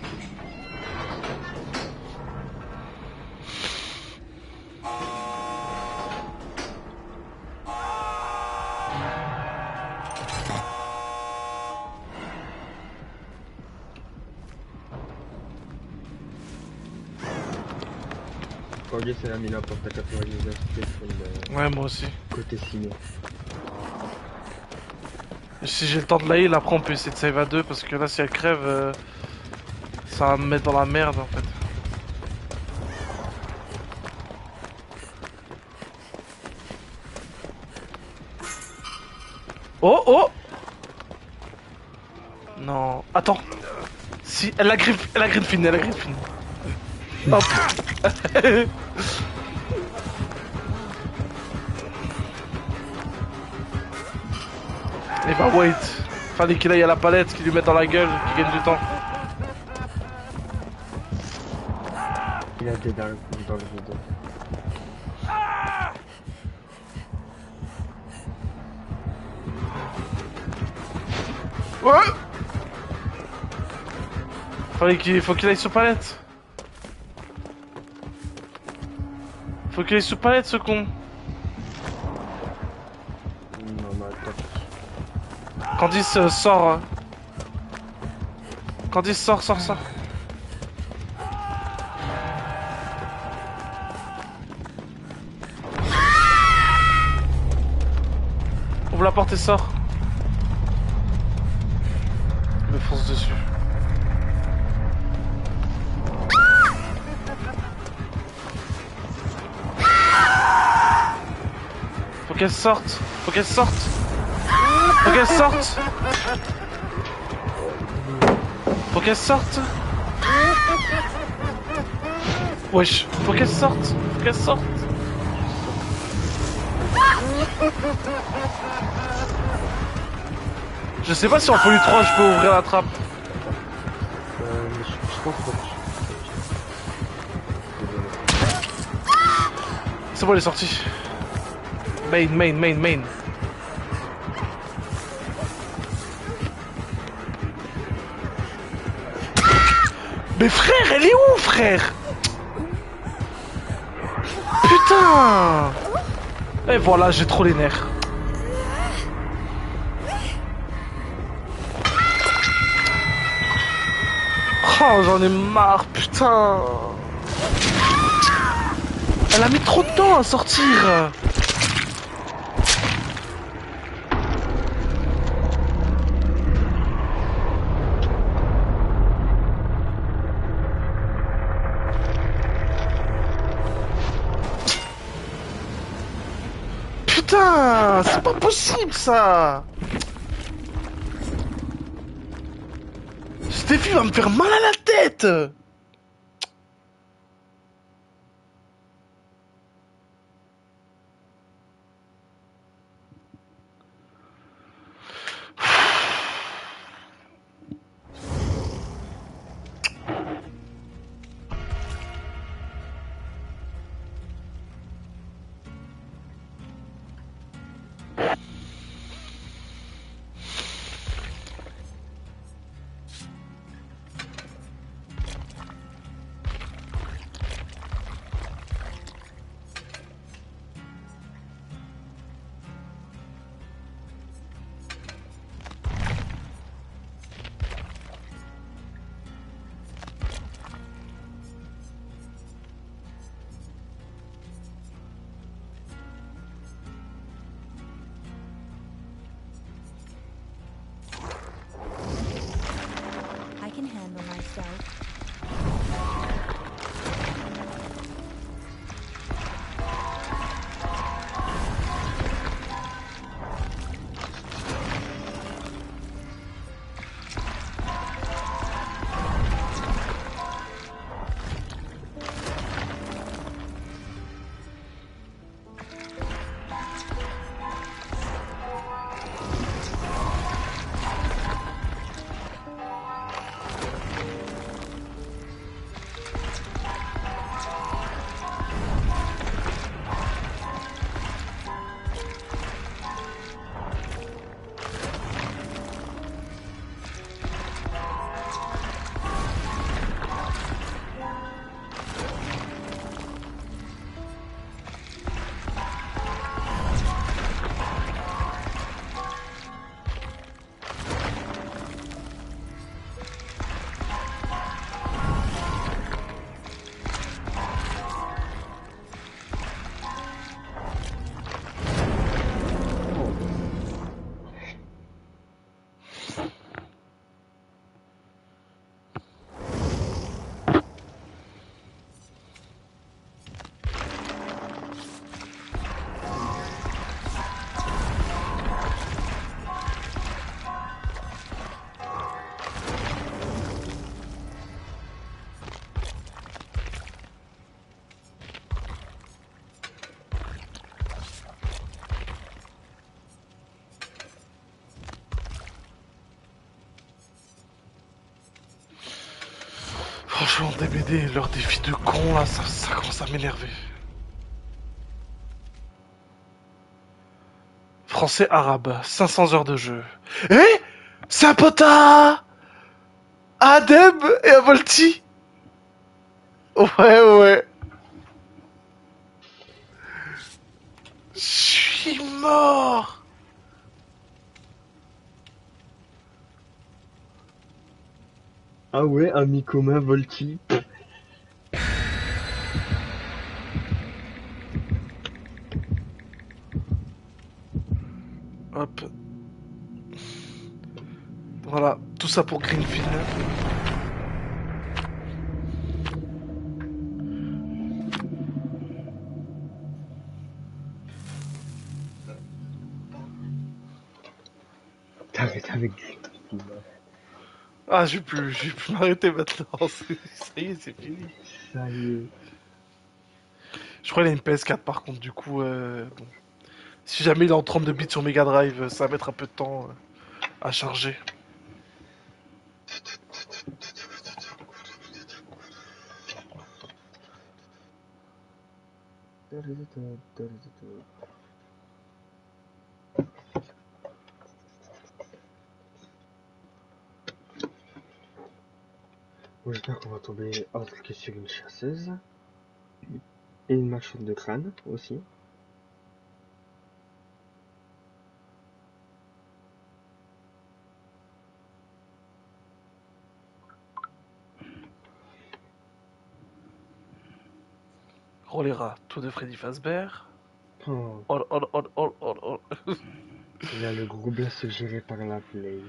Mis la porte à 99 pour le Ouais, moi aussi. côté ciné. Si j'ai le temps de la heal, après on peut essayer de save à deux parce que là si elle crève, euh, ça va me mettre dans la merde en fait. Oh oh Non, attends. Si, elle a griffe, elle a griffe fine, elle a griffe fine. Hop. Et bah wait. Fallait qu'il aille à la palette, qu'il lui mette dans la gueule, qu'il gagne du temps. Il a été dans le, dans le vide. Ouais Fallait qu'il faut qu'il aille sur palette. Faut qu'il sur palette ce con. Candice euh, sort. euh. Candice sort, sort, sort. Ouvre la porte et sort. Qu'elle sorte. Faut qu'elle sorte. Faut qu'elle sorte. Faut qu'elle sorte. Wesh, faut qu'elle sorte. Faut qu'elle sorte. Je sais pas si en folie 3 je peux ouvrir la trappe. C'est bon, elle est sortie. Main, main, main, main. Mais frère, elle est où, frère? Putain Et voilà, j'ai trop les nerfs. Oh, j'en ai marre, putain Elle a mis trop de temps à sortir Putain C'est pas possible ça. Défi va me faire mal à la tête Franchement, DBD, leur défi de con là, ça, commence à m'énerver. Français arabe, 500 heures de jeu. Eh? À Adem et à Volti Ouais, ouais. Je suis mort Ah ouais, ami commun, Volti. Hop. Voilà, tout ça pour Greenfield. Ah, j'ai pu, j'ai pu m'arrêter maintenant. Ça y est, c'est fini. Ça y est. Je crois qu'il a une PS4 par contre, du coup, euh, bon. Si jamais il est en 32 bits sur Mega Drive, ça va mettre un peu de temps euh, à charger. Bon, J'espère qu'on va tomber autre que sur une chasseuse. Et une marchande de crâne aussi. Rolera, tout de Freddy Fazbear. Oh, Oh, oh, oh, oh, oh, oh. il y a le gros blast suggéré par la play.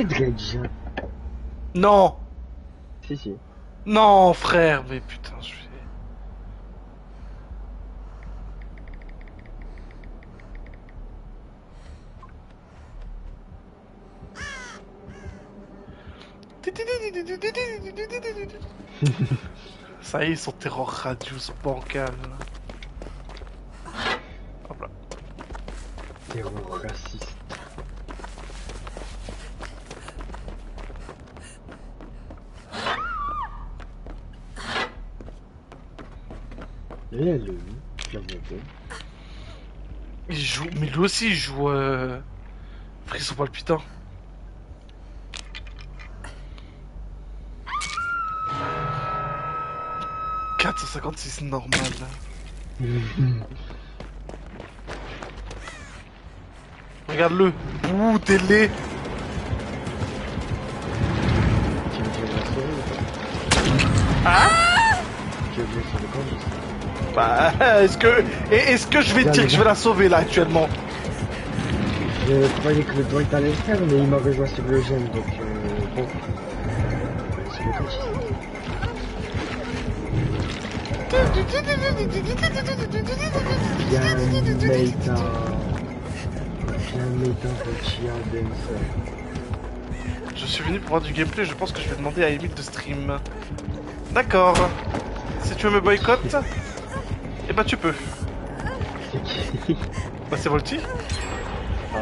C'est Dredge. Non Si, si. Non, frère, mais putain, je vais... Ça y est, son terror radius bancal. Hop là. Joue, mais lui aussi il joue euh... Frisson palpitant. « 456 normal. Regarde-le. Ouh, t'es laid. Tu veux Bah, est-ce que... Est-ce que je vais te dire que je vais la sauver, là, actuellement? Je croyais que le droit allait le faire, mais il m'a rejoint sur le gène, donc euh, bon. Il y a un méta... Il y a un méta Volchia Dancer. Je suis venu pour voir du gameplay, je pense que je vais demander à Emile de stream. D'accord. Si tu veux me boycott, eh bah tu peux. C'est qui Bah c'est. Ah.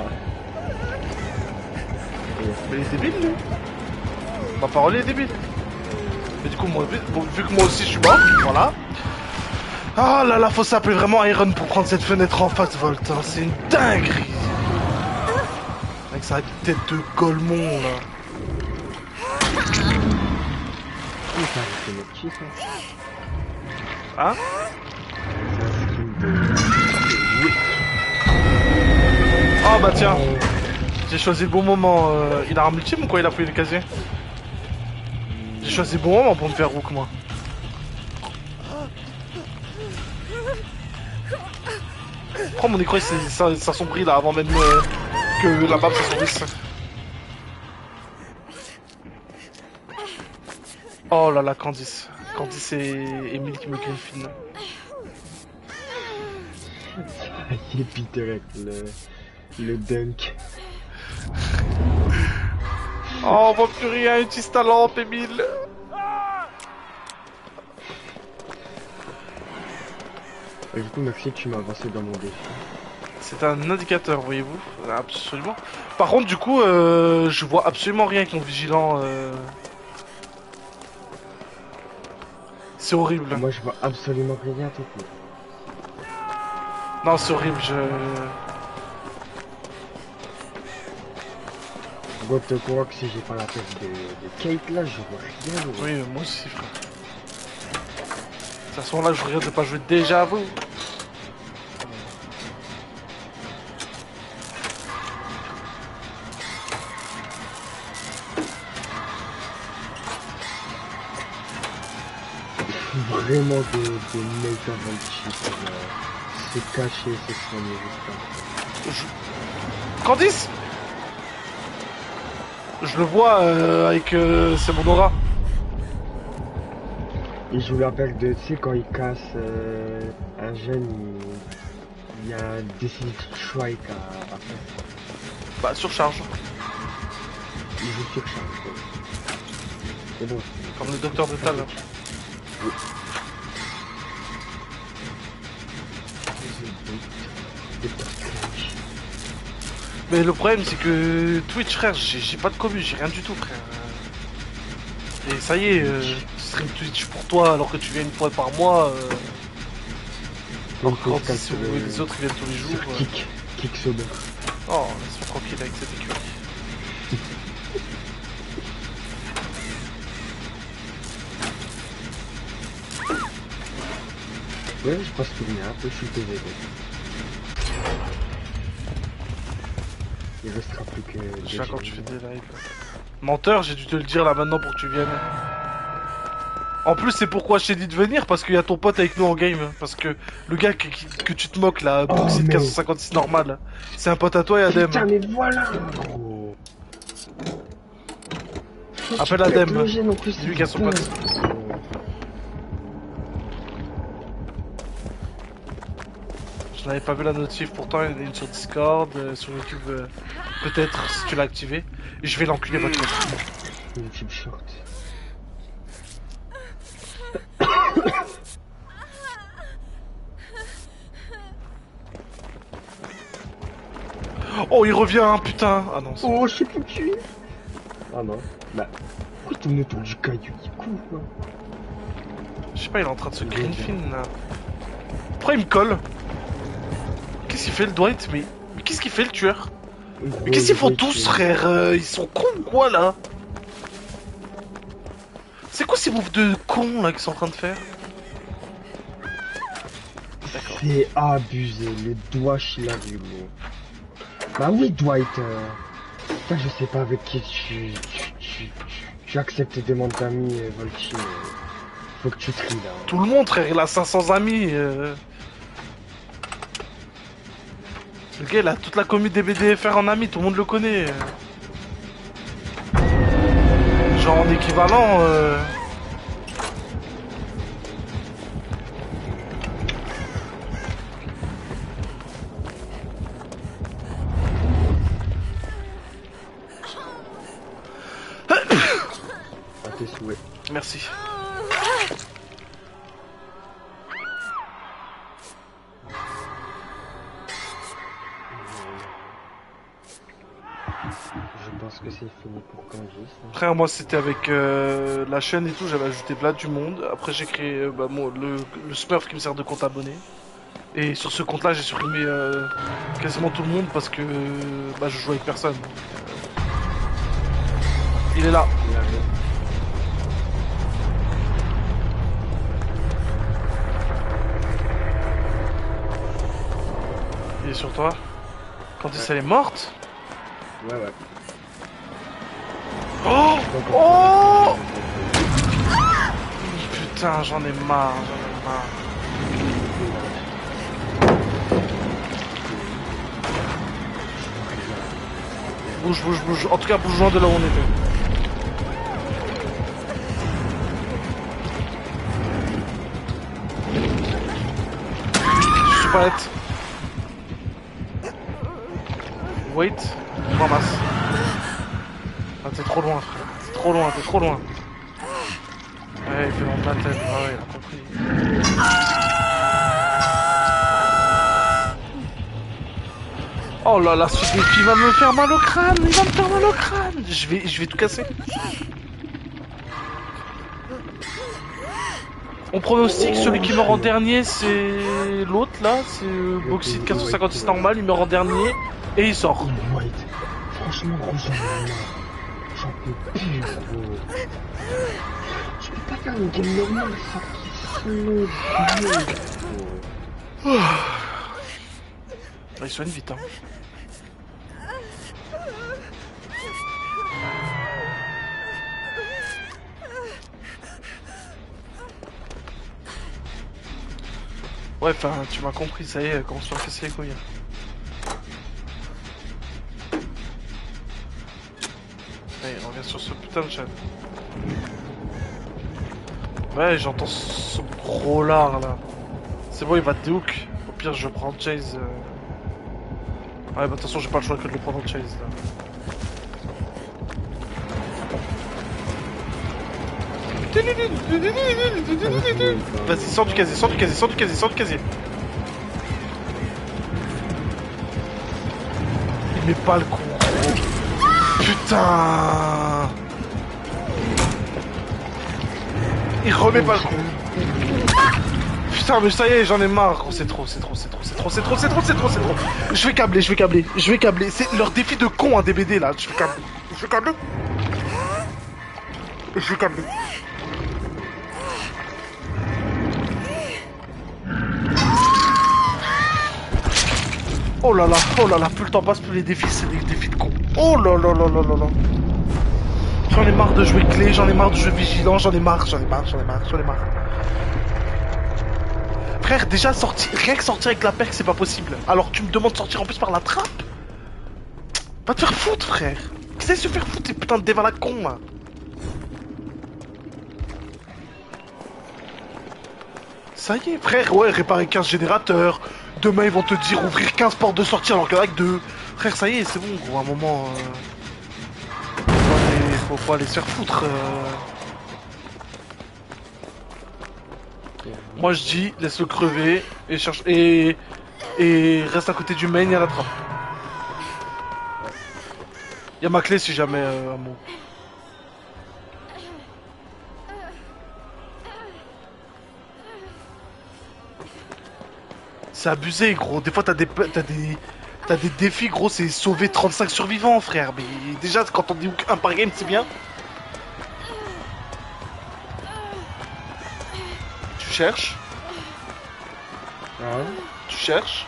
Mais il est débile lui. Ma parole est débile. Mais du coup moi, vu, que moi aussi je suis mort, voilà. Ah là là, faut s'appeler vraiment Iron pour prendre cette fenêtre en face Volt. hein, C'est une dinguerie. Avec sa tête de golemon là. C'est ça. Hein? Oh bah tiens, j'ai choisi le bon moment. euh, il a un multime ou quoi Il a pris le casier J'ai choisi le bon moment pour me faire rook moi. Prends mon écran, ça, ça sombrit là avant même euh, que la map s'assombrisse. Oh là là, Candice. Candice et Emile qui me griffinent. Il est avec le... le dunk. Oh, on voit plus rien, utilise ta lampe, Emile. Et du coup, merci, tu m'as avancé dans mon défi. C'est un indicateur, voyez-vous Absolument. Par contre, du coup, euh, je vois absolument rien avec mon vigilant. euh. C'est horrible. Moi, je vois absolument rien tout court. Non, c'est horrible. Je... Bon, te que si j'ai pas la tête de, de Kate là, je vois rien. ouais. Oui, moi aussi, frère. De toute façon, là, je regrette de pas jouer déjà à vous. Vraiment des, des méga pour euh, se soigner juste Je... Candice Je le vois euh, avec... euh, c'est mon aura. Et je vous rappelle de, tu sais, quand il casse euh, un jeune, il, il y a un décisive strike à, à faire. Bah, surcharge. Il vous surcharge. C'est bon. Comme le docteur de tout à l'heure. Mais le problème c'est que Twitch frère, j'ai pas de commu, j'ai rien du tout frère. Et ça y est, euh, stream Twitch pour toi alors que tu viens une fois par mois. Euh, Donc, quand si vous- les autres ils viennent tous les jours. Sur euh. Kick, Kick Sober. Oh, laisse-moi tranquille avec cette écurie. Ouais, je passe tout bien, un peu gars. Il restera plus que. Je viens quand tu fais des lives. Menteur, j'ai dû te le dire là maintenant pour que tu viennes. En plus, c'est pourquoi je t'ai dit de venir parce qu'il y a ton pote avec nous en game. Parce que le gars que, tu te moques là, Oh, Boxit mais- 456 normal, c'est un pote à toi et Adem. Putain, mais voilà. Appelle Adem. lui qui a son pote. N'avais pas vu la notif, pourtant il y en a une sur Discord, euh, sur YouTube euh, peut-être si tu l'as activé. Je vais l'enculer votre. YouTube short. Oh il revient hein, putain Ah non, c'est- Oh, je sais plus qui. Ah non. Bah, pourquoi tourne autour du caillou Il court, là? je sais pas, il est en train de se greenfin là. Pourquoi il me colle? Qu'est-ce qu'il fait le Dwight Mais, mais qu'est-ce qu'il fait le tueur Mais qu'est-ce qu'ils font tous frère Euh, Ils sont cons ou quoi là C'est quoi ces moves de cons là qu'ils sont en train de faire D'accord. C'est abusé, le doigt gros. Bah oui, Dwight. Euh... Ça, je sais pas avec qui tu, tu, tu, tu acceptes tes demandes d'amis, euh, Volchi. mais Faut que tu tries là. Tout le monde, frère, il a 500 amis. Le gars, il a toute la commune des BDFR en amis, tout le monde le connaît. Genre en équivalent. euh. Merci. Pense que c'est fini pour. Frère, moi c'était avec euh, la chaîne et tout, j'avais ajouté plein du monde. Après j'ai créé euh, bah, le, le Smurf qui me sert de compte abonné. Et sur ce compte là j'ai supprimé euh, quasiment tout le monde parce que bah, je joue avec personne. Il est là. Il est sur toi. Quand elle est morte? Ouais, ouais. Oh Oh Putain, j'en ai marre, j'en ai marre. Bouge, bouge, bouge. En tout cas, bouge loin de là où on était. Je suis pas net. Wait, ramasse. Trop loin. T'es trop loin, t'es trop loin. Il fait dans la tête. Ah il a compris. Oh là là, ce défi va me faire mal au crâne, il va me faire mal au crâne. Je vais, je vais tout casser. On pronostique, celui qui meurt en dernier, c'est l'autre là, c'est Boxy de 456 normal, il meurt en dernier et il sort. Oh, se. Bah, il soigne vite, hein. Ouais, enfin, tu m'as compris, ça y est, commence pas à casser les couilles. Ouais, j'entends ce gros lard là. C'est bon, il va te hook. Au pire, je prends Chase. euh. Ouais, bah de toute façon, j'ai pas le choix que de le prendre en Chase. Vas-y, sors du casier, sors du casier, sors du casier, sors du casier. Il met pas le gros. Putain. Il remet pas le coup. Putain, mais ça y est, j'en ai marre. gros. C'est trop, c'est trop, c'est trop, c'est trop, c'est trop, c'est trop, c'est trop, c'est trop. Je vais câbler, je vais câbler, je vais câbler. C'est leur défi de con, un DBD là. Je vais câbler. Je vais câbler. Je vais câbler. Oh là là, oh là là, plus le temps passe, plus les défis, c'est des défis de con. Oh là là là là là là. J'en ai marre de jouer clé, j'en ai marre de jouer vigilant, j'en ai marre, j'en ai marre, j'en ai marre, j'en ai marre. Frère, déjà sortir, rien que sortir avec la perque, c'est pas possible. Alors tu me demandes de sortir en plus par la trappe? Va te faire foutre, frère. Qu'est-ce que se faire foutre, tes putains de déval à con, là? Ça y est, frère, ouais, réparer 15 générateurs. Demain, ils vont te dire ouvrir 15 portes de sortie alors qu'il y en a que deux. Frère, ça y est, c'est bon, gros, à un moment. euh, faut, aller se faire foutre. euh. Moi, je dis, laisse-le crever et cherche. Et. Et reste à côté du main et à la trappe. Y'a ma clé si jamais, euh, amour. C'est abusé, gros. Des fois, t'as des, t'as des, t'as des défis, gros. C'est sauver 35 survivants, frère. Mais déjà, quand on dit un par game, c'est bien. Tu cherches, ouais tu cherches,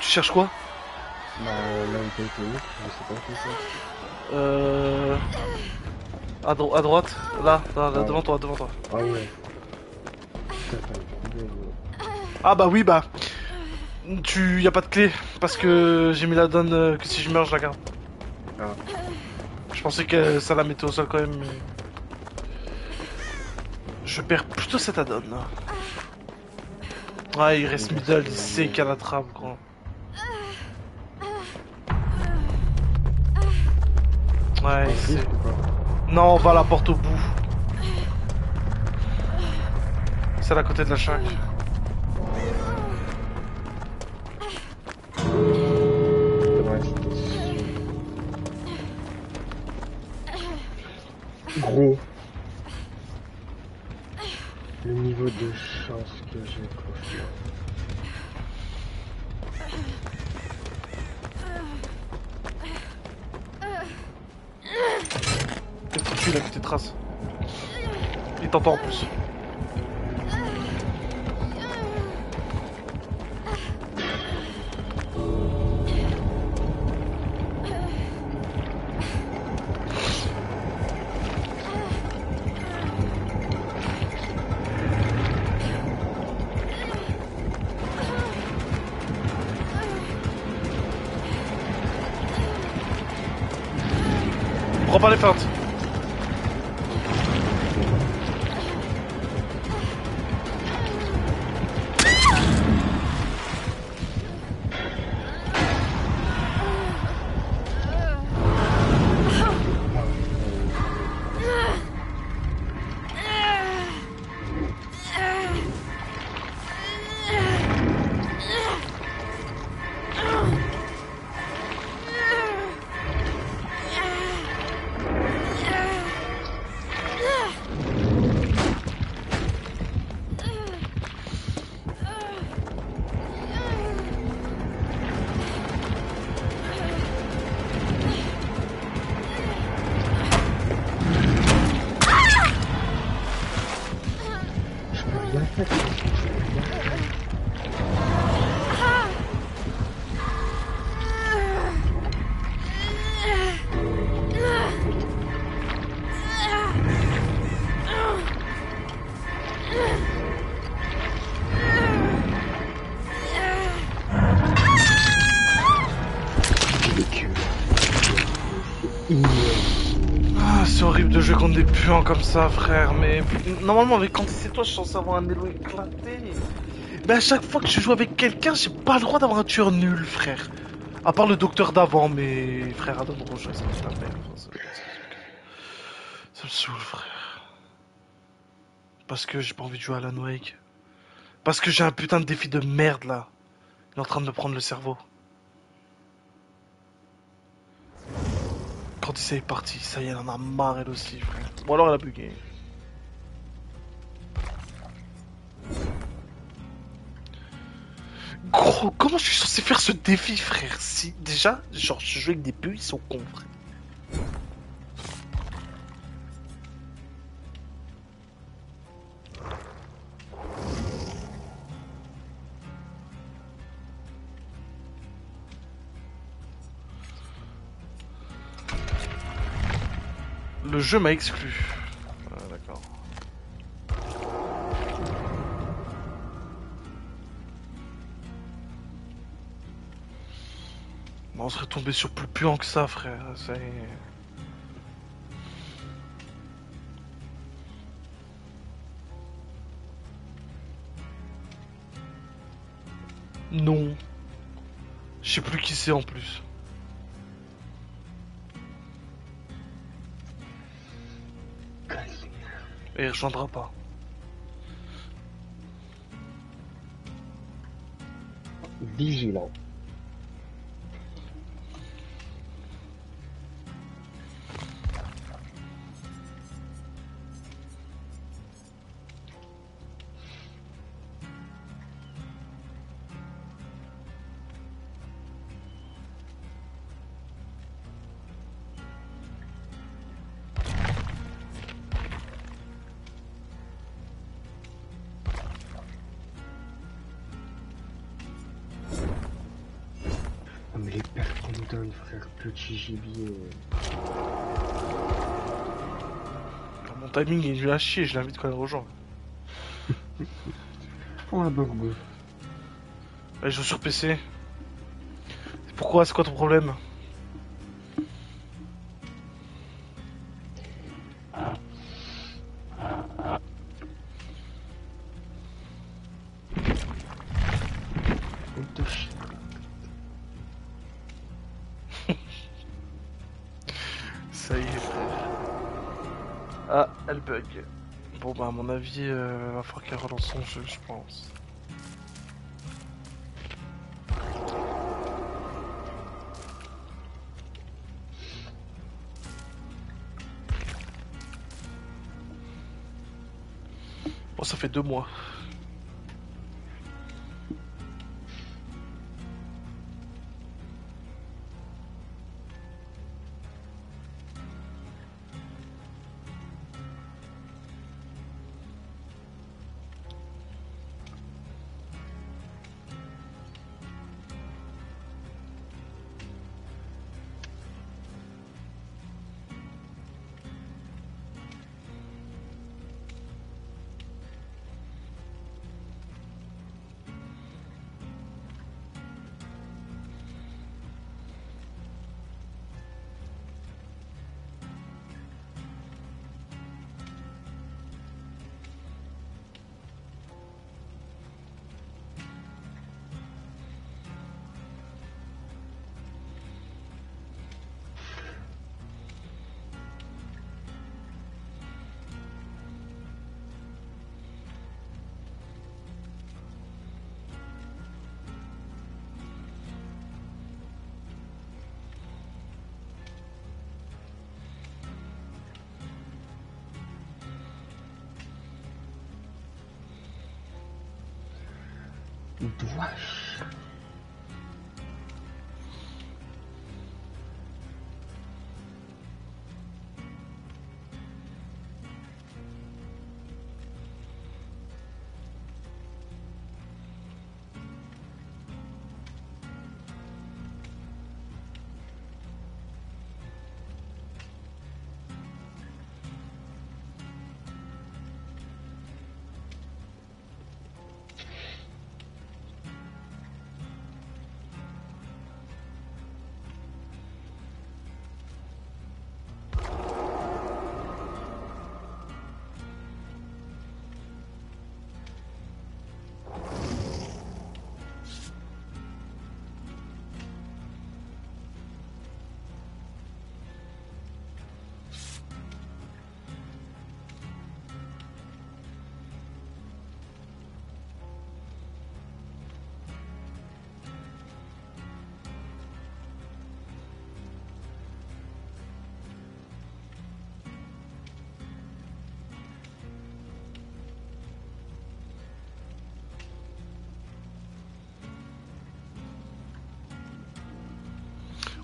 tu cherches quoi Bah, là où t'as été Je sais pas où c'est. Euh... À, dro- à droite, là, là, là, Ouais. devant toi, devant toi. Ah ouais. Ah bah oui, bah... Tu... Y a pas de clé, parce que j'ai mis la donne euh, que si je meurs, je la garde. Ah. Je pensais que ça la mettait au sol quand même, mais... Je perds plutôt cette addon là. Il reste middle, il sait qu'il y a la trappe, gros. Ouais, il sait. Non, on va à la porte au bout. Celle à côté de la chaque. Gros. Le niveau de chance que j'ai quoi. T'es foutu, il a vu tes traces. Il t'entend en plus. Prends pas des puants comme ça, frère, mais normalement, avec quand c'est toi, je suis censé avoir un élo éclaté. Mais à chaque fois que je joue avec quelqu'un, j'ai pas le droit d'avoir un tueur nul, frère. À part le docteur d'avant, mais frère, Adam Rouge, ça me la. Ça, me saoule, frère. Parce que j'ai pas envie de jouer à Alan Wake. Parce que j'ai un putain de défi de merde là. Il est en train de me prendre le cerveau. Il est parti, ça y est, elle en a marre elle aussi, frère. Ou alors elle a bugué. Gros, comment je suis censé faire ce défi, frère Si, déjà, genre, je joue avec des buts, ils sont cons, frère. Le jeu m'a exclu. Ah, on serait tombé sur plus puant que ça, frère. Ça y est. Non. Je sais plus qui c'est en plus. Et il rejoindra pas. Vigilant. Timing il est nul à chier, je l'invite quand même aux gens. Oh la burger. Elle joue sur PC. Pourquoi C'est quoi ton problème? Avis, euh, va falloir qu'elle relance son jeu, je pense. Bon, ça fait deux mois.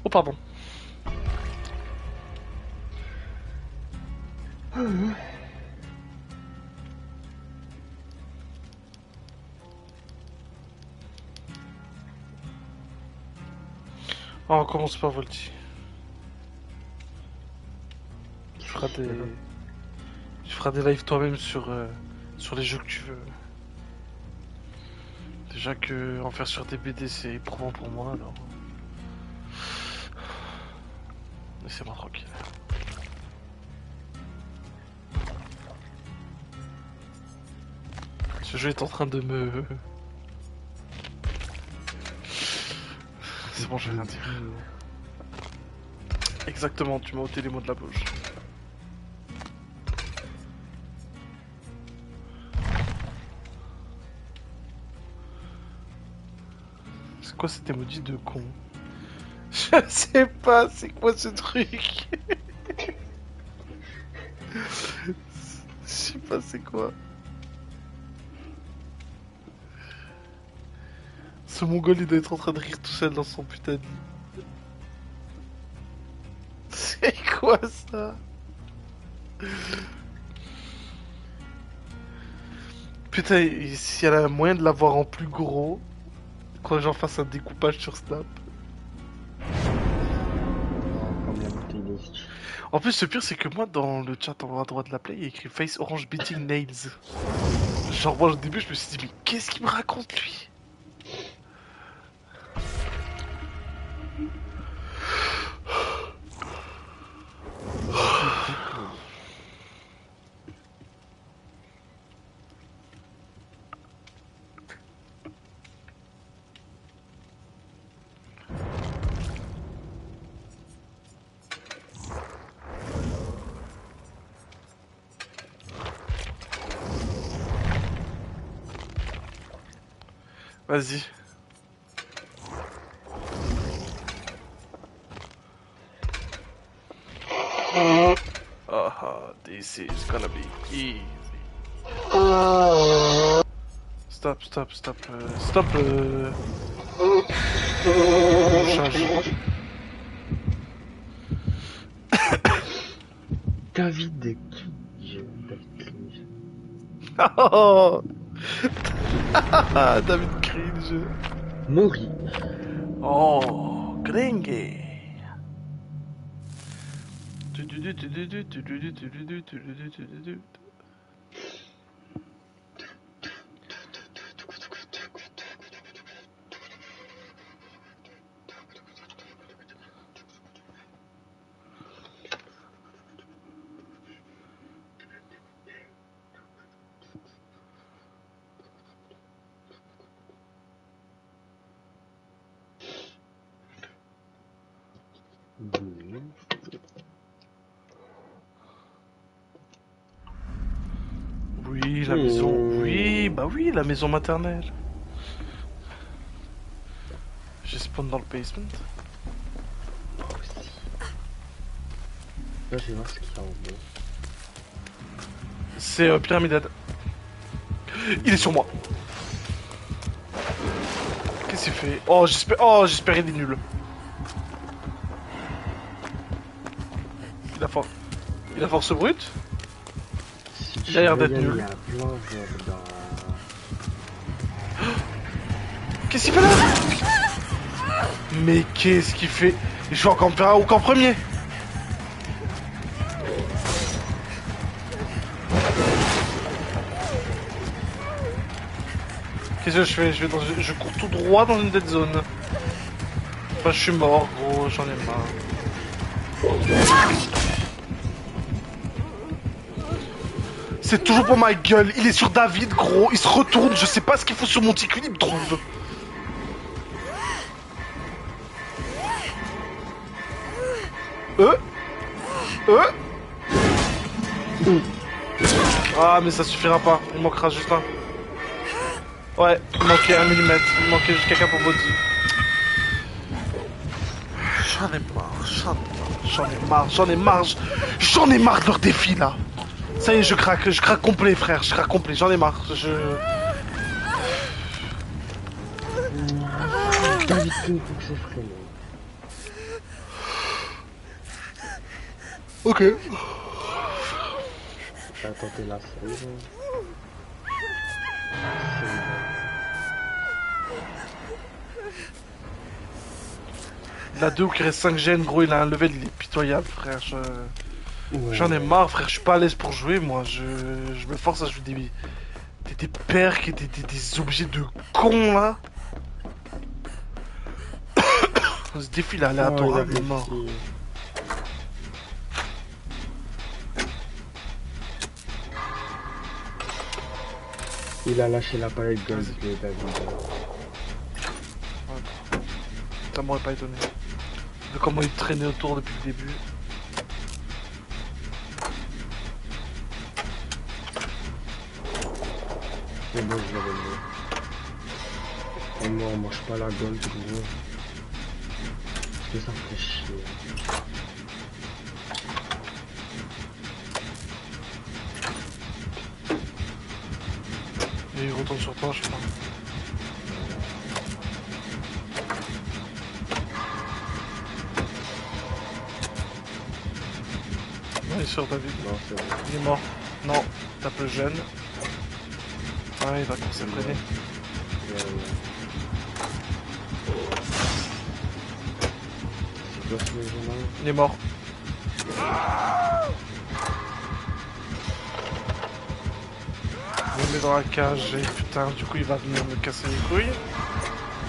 Oh, pardon. Oh, on commence par Volti. Tu feras des... Tu feras des lives toi-même sur, euh, sur les jeux que tu veux. Déjà que en faire sur des BD c'est éprouvant pour moi alors. Jeu est en train de me... C'est bon, je vais rien dire. Exactement, tu m'as ôté les mots de la bouche. C'est quoi cet emoji de con? Je sais pas, c'est quoi ce truc? Je sais pas c'est quoi. Ce mongol il doit être en train de rire tout seul dans son putain de lit. C'est quoi ça? Putain, s'il y a moyen de l'avoir en plus gros, quand j'en fasse un découpage sur Snap. En plus, le pire, c'est que moi, dans le chat en haut à droite de la play, il y a écrit Face Orange Beating Nails. Genre, moi, au début, je me suis dit, mais qu'est-ce qu'il me raconte, lui? Vas-y. Ah, ah, this is gonna be easy. Stop, stop, stop, euh, stop. Euh... Change. David qui? Je David. Oh David. Mori. Oh, Gringue. La maison maternelle. J'ai spawn dans le basement. Là, je vais voir ce qu'il y a en haut. C'est euh, Pyramided. Il est sur moi. Qu'est-ce qu'il fait? Oh, j'espère. Oh, j'espère il est nul. Il a force. Il a force brute? Si Il a l'air d'être nul. Il y a plein genre dans... Qu'est-ce qu'il fait là Mais qu'est-ce qu'il fait Je vais encore me faire un hook en premier Qu'est-ce que je fais je cours tout droit dans une dead zone. Enfin, je suis mort, gros, j'en ai marre. C'est toujours pour ma gueule, il est sur David, gros, il se retourne, je sais pas ce qu'il faut sur mon ticule, il me trouve. Euh Ah mais ça suffira pas, il manquera juste un. Ouais, il manquait un millimètre, il manquait juste quelqu'un pour body. J'en ai marre, j'en ai marre, j'en ai marre, j'en ai marre, de leur défi là. Ça y est, je craque, je craque complet frère, je craque complet, j'en ai marre, je... Ok. T'as tenté la série. Il a deux qui reste 5 gènes, gros, il a un level, il est pitoyable frère, je... Ouais. J'en ai marre, frère, je suis pas à l'aise pour jouer, moi. Je, je me force à jouer des, des, des pères qui étaient des, des objets de cons, là. Ce défi, là, Oh, il aléatoire, il est mort. Il a lâché la palette gunplay, David. Ça m'aurait pas étonné. De comment il traînait autour depuis le début. Mais bon, je l'avais mis. Oh non, on mange pas la gold, gros. Que ça me fait chier. Il retourne sur toi, je crois. Non, il est sur David. Non, c'est bon. Il est mort. Non, tape le jeune. Ouais, il va commencer à traîner. Il est mort. Dans la cage et putain, du coup il va venir me casser les couilles.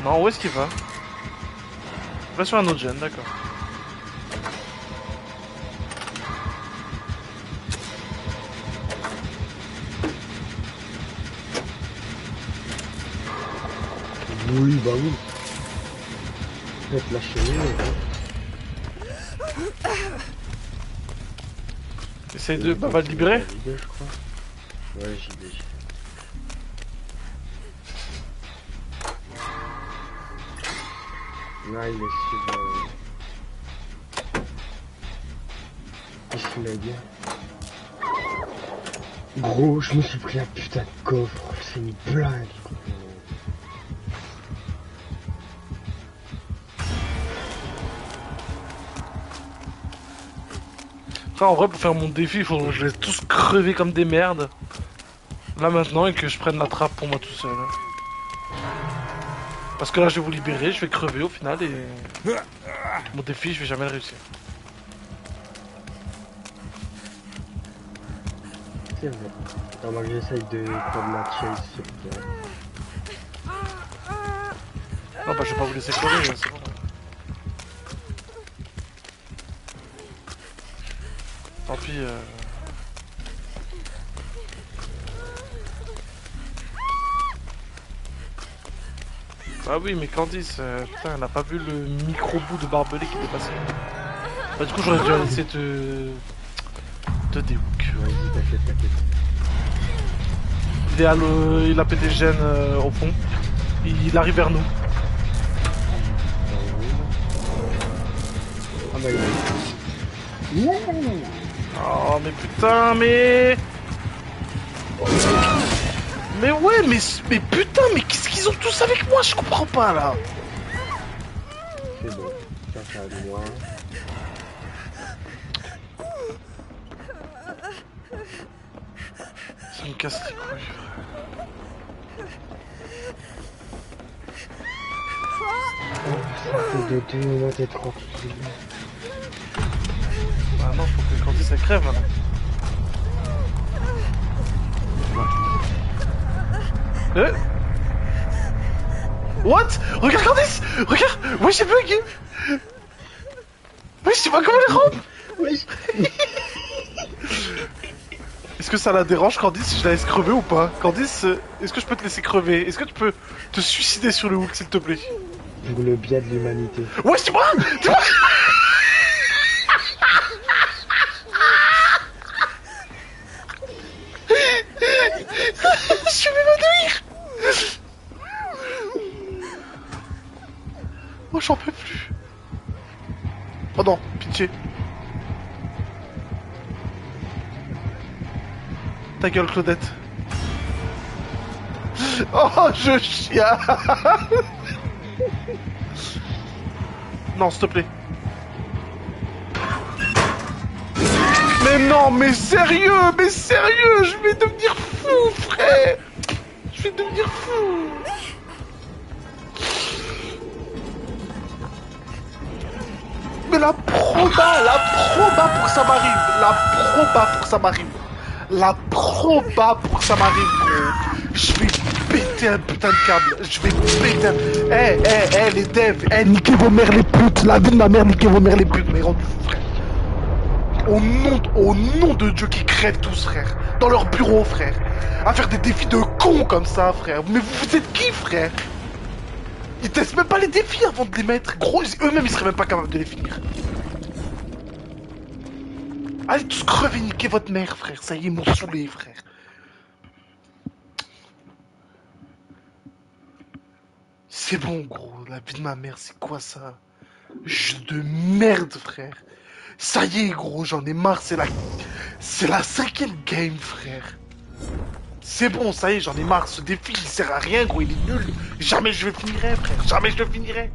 Non, où est-ce qu'il va Il va sur un autre gène, d'accord. Oui, bah oui. Faites la chenille. Essaye de... Bah, va le libérer. Ouais, j'y vais. Là, il est sur... Euh... Qu'est-ce qu'il Gros, je me suis pris un putain de coffre. C'est une blague. En vrai, pour faire mon défi, il faut que je les tous crever comme des merdes. Là maintenant, et que je prenne la trappe pour moi tout seul. Parce que là, je vais vous libérer, je vais crever au final, et... Mon défi, je vais jamais le réussir. C'est vrai. Attends, moi j'essaye de prendre la chase sur toi. Non, bah, je vais pas vous laisser crever, c'est bon. Tant pis. Euh... Ah oui, mais Candice, euh, putain, elle n'a pas vu le micro-bout de barbelé qui dépassait. Bah, du coup, j'aurais dû laisser te. te déhook. Vas-y, t'inquiète, t'inquiète. Il, est à le... il a pété gène euh, au fond. Il arrive vers nous. Ah bah il Oh, mais putain, mais. Mais ouais, mais, mais putain, mais qu'est-ce qu'ils ont tous avec moi Je comprends pas là. C'est bon, ça ça va moi. Ça me casse les couilles. Ça de deux, moi t'es tranquille. Ah non, faut que Candice elle crève maintenant. Euh What? Regarde Candice! Regarde! Ouais j'ai bug Ouais je sais pas comment les rendre! Oui. Est-ce que ça la dérange Candice si je la laisse crever ou pas? Candice, euh, est-ce que je peux te laisser crever? Est-ce que tu peux te suicider sur le hook s'il te plaît? Pour le bien de l'humanité. Ouais c'est moi! C'est moi Je vais m'évanouir Oh j'en peux plus. Oh non, pitié. Ta gueule Claudette. Oh je chiale Non s'il te plaît. Mais non, mais sérieux, mais sérieux, je vais devenir fou, frère. Je vais devenir fou La proba, la proba pour que ça m'arrive. La proba pour que ça m'arrive. La proba pour que ça m'arrive, gros. Je vais péter un putain de câble. Je vais péter un... Eh, eh, eh, les devs Eh, niquez vos mères les putes. La vie de ma mère, niquez vos mères les putes. Mais rendu frère. Au nom, au nom de Dieu qui crèvent tous, frère. Dans leur bureau, frère. À faire des défis de cons comme ça, frère. Mais vous êtes qui, frère? Ils testent même pas les défis avant de les mettre. Gros, eux-mêmes, ils seraient même pas capables de les finir. Allez tous crever, niquer votre mère, frère. Ça y est, ils m'ont saoulé, frère. C'est bon, gros. La vie de ma mère, c'est quoi ça? Jeu de merde, frère. Ça y est, gros, j'en ai marre, c'est la... C'est la cinquième game, frère. C'est bon, ça y est, j'en ai marre. Ce défi, il sert à rien, gros, il est nul. Jamais je le finirai, frère. Jamais je le finirai.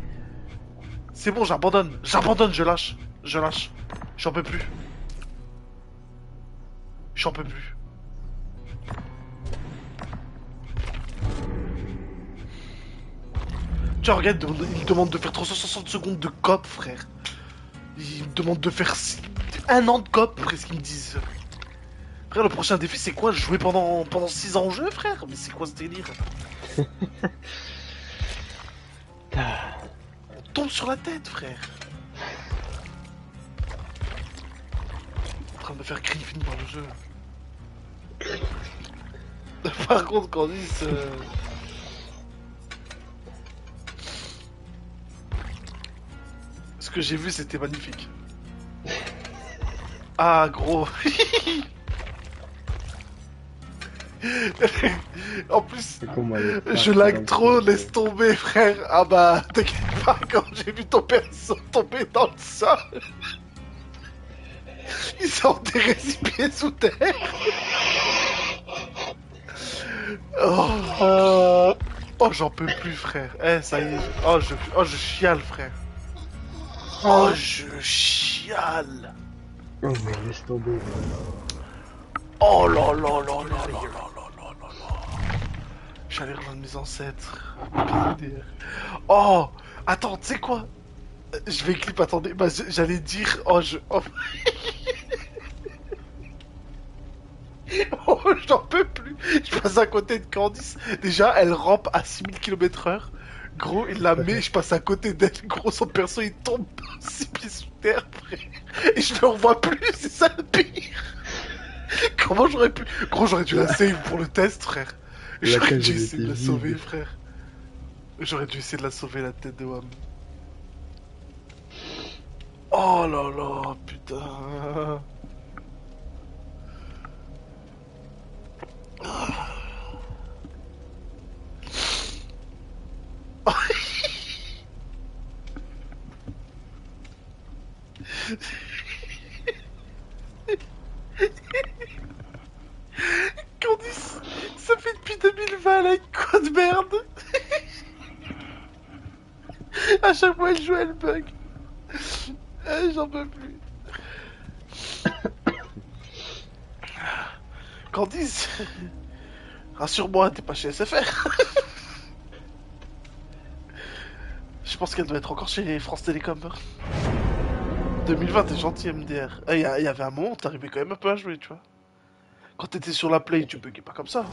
C'est bon, j'abandonne. J'abandonne, je lâche. Je lâche. J'en peux plus. J'en peux plus. Tu vois, regarde, il me demande de faire 360 secondes de cop, frère. Il me demande de faire... un an de cop, après ce qu'ils me disent. Frère, le prochain défi, c'est quoi? Jouer pendant, pendant 6 ans au jeu, frère? Mais c'est quoi ce délire? Ah, On tombe sur la tête, frère. En train de me faire griffin par le jeu. Par contre, Candice. euh, Ce que j'ai vu, c'était magnifique. Ah, gros. en plus, je lag trop, laisse tomber, frère. Ah bah, t'inquiète pas, quand j'ai vu ton perso tomber dans le sol, il s'est des récipients sous terre. oh, oh j'en peux plus, frère. Eh, ça y est, oh je, oh, je chiale, frère. Oh, je chiale. Oh, mais laisse tomber. Oh là là là là là là. J'allais rejoindre mes ancêtres. Oh Attends, tu sais quoi? Euh, Je vais clip, attendez. Bah, j'allais dire. Oh, je. Oh, Oh, j'en peux plus. Je passe à côté de Candice. Déjà, elle rampe à 6000 km/h. Gros, il la met, je passe à côté d'elle. Gros, son perso, il tombe 6 pieds sous terre, frère. Et je le revois plus, c'est ça le pire. Comment j'aurais pu? Gros, j'aurais dû la save pour le test, frère. J'aurais dû essayer de la sauver, frère. J'aurais dû essayer de la sauver, la tête de Wam. Oh là là, putain. Candice, depuis 2020 là, quoi de merde À chaque fois elle joue, elle bug. Eh, J'en peux plus. Candice, rassure-moi, t'es pas chez SFR. Je pense qu'elle doit être encore chez France Télécom. 2020, t'es gentil MDR. Il y, a- y avait un moment, t'arrivais quand même un peu à jouer, tu vois. Quand t'étais sur la play, tu buguais pas comme ça.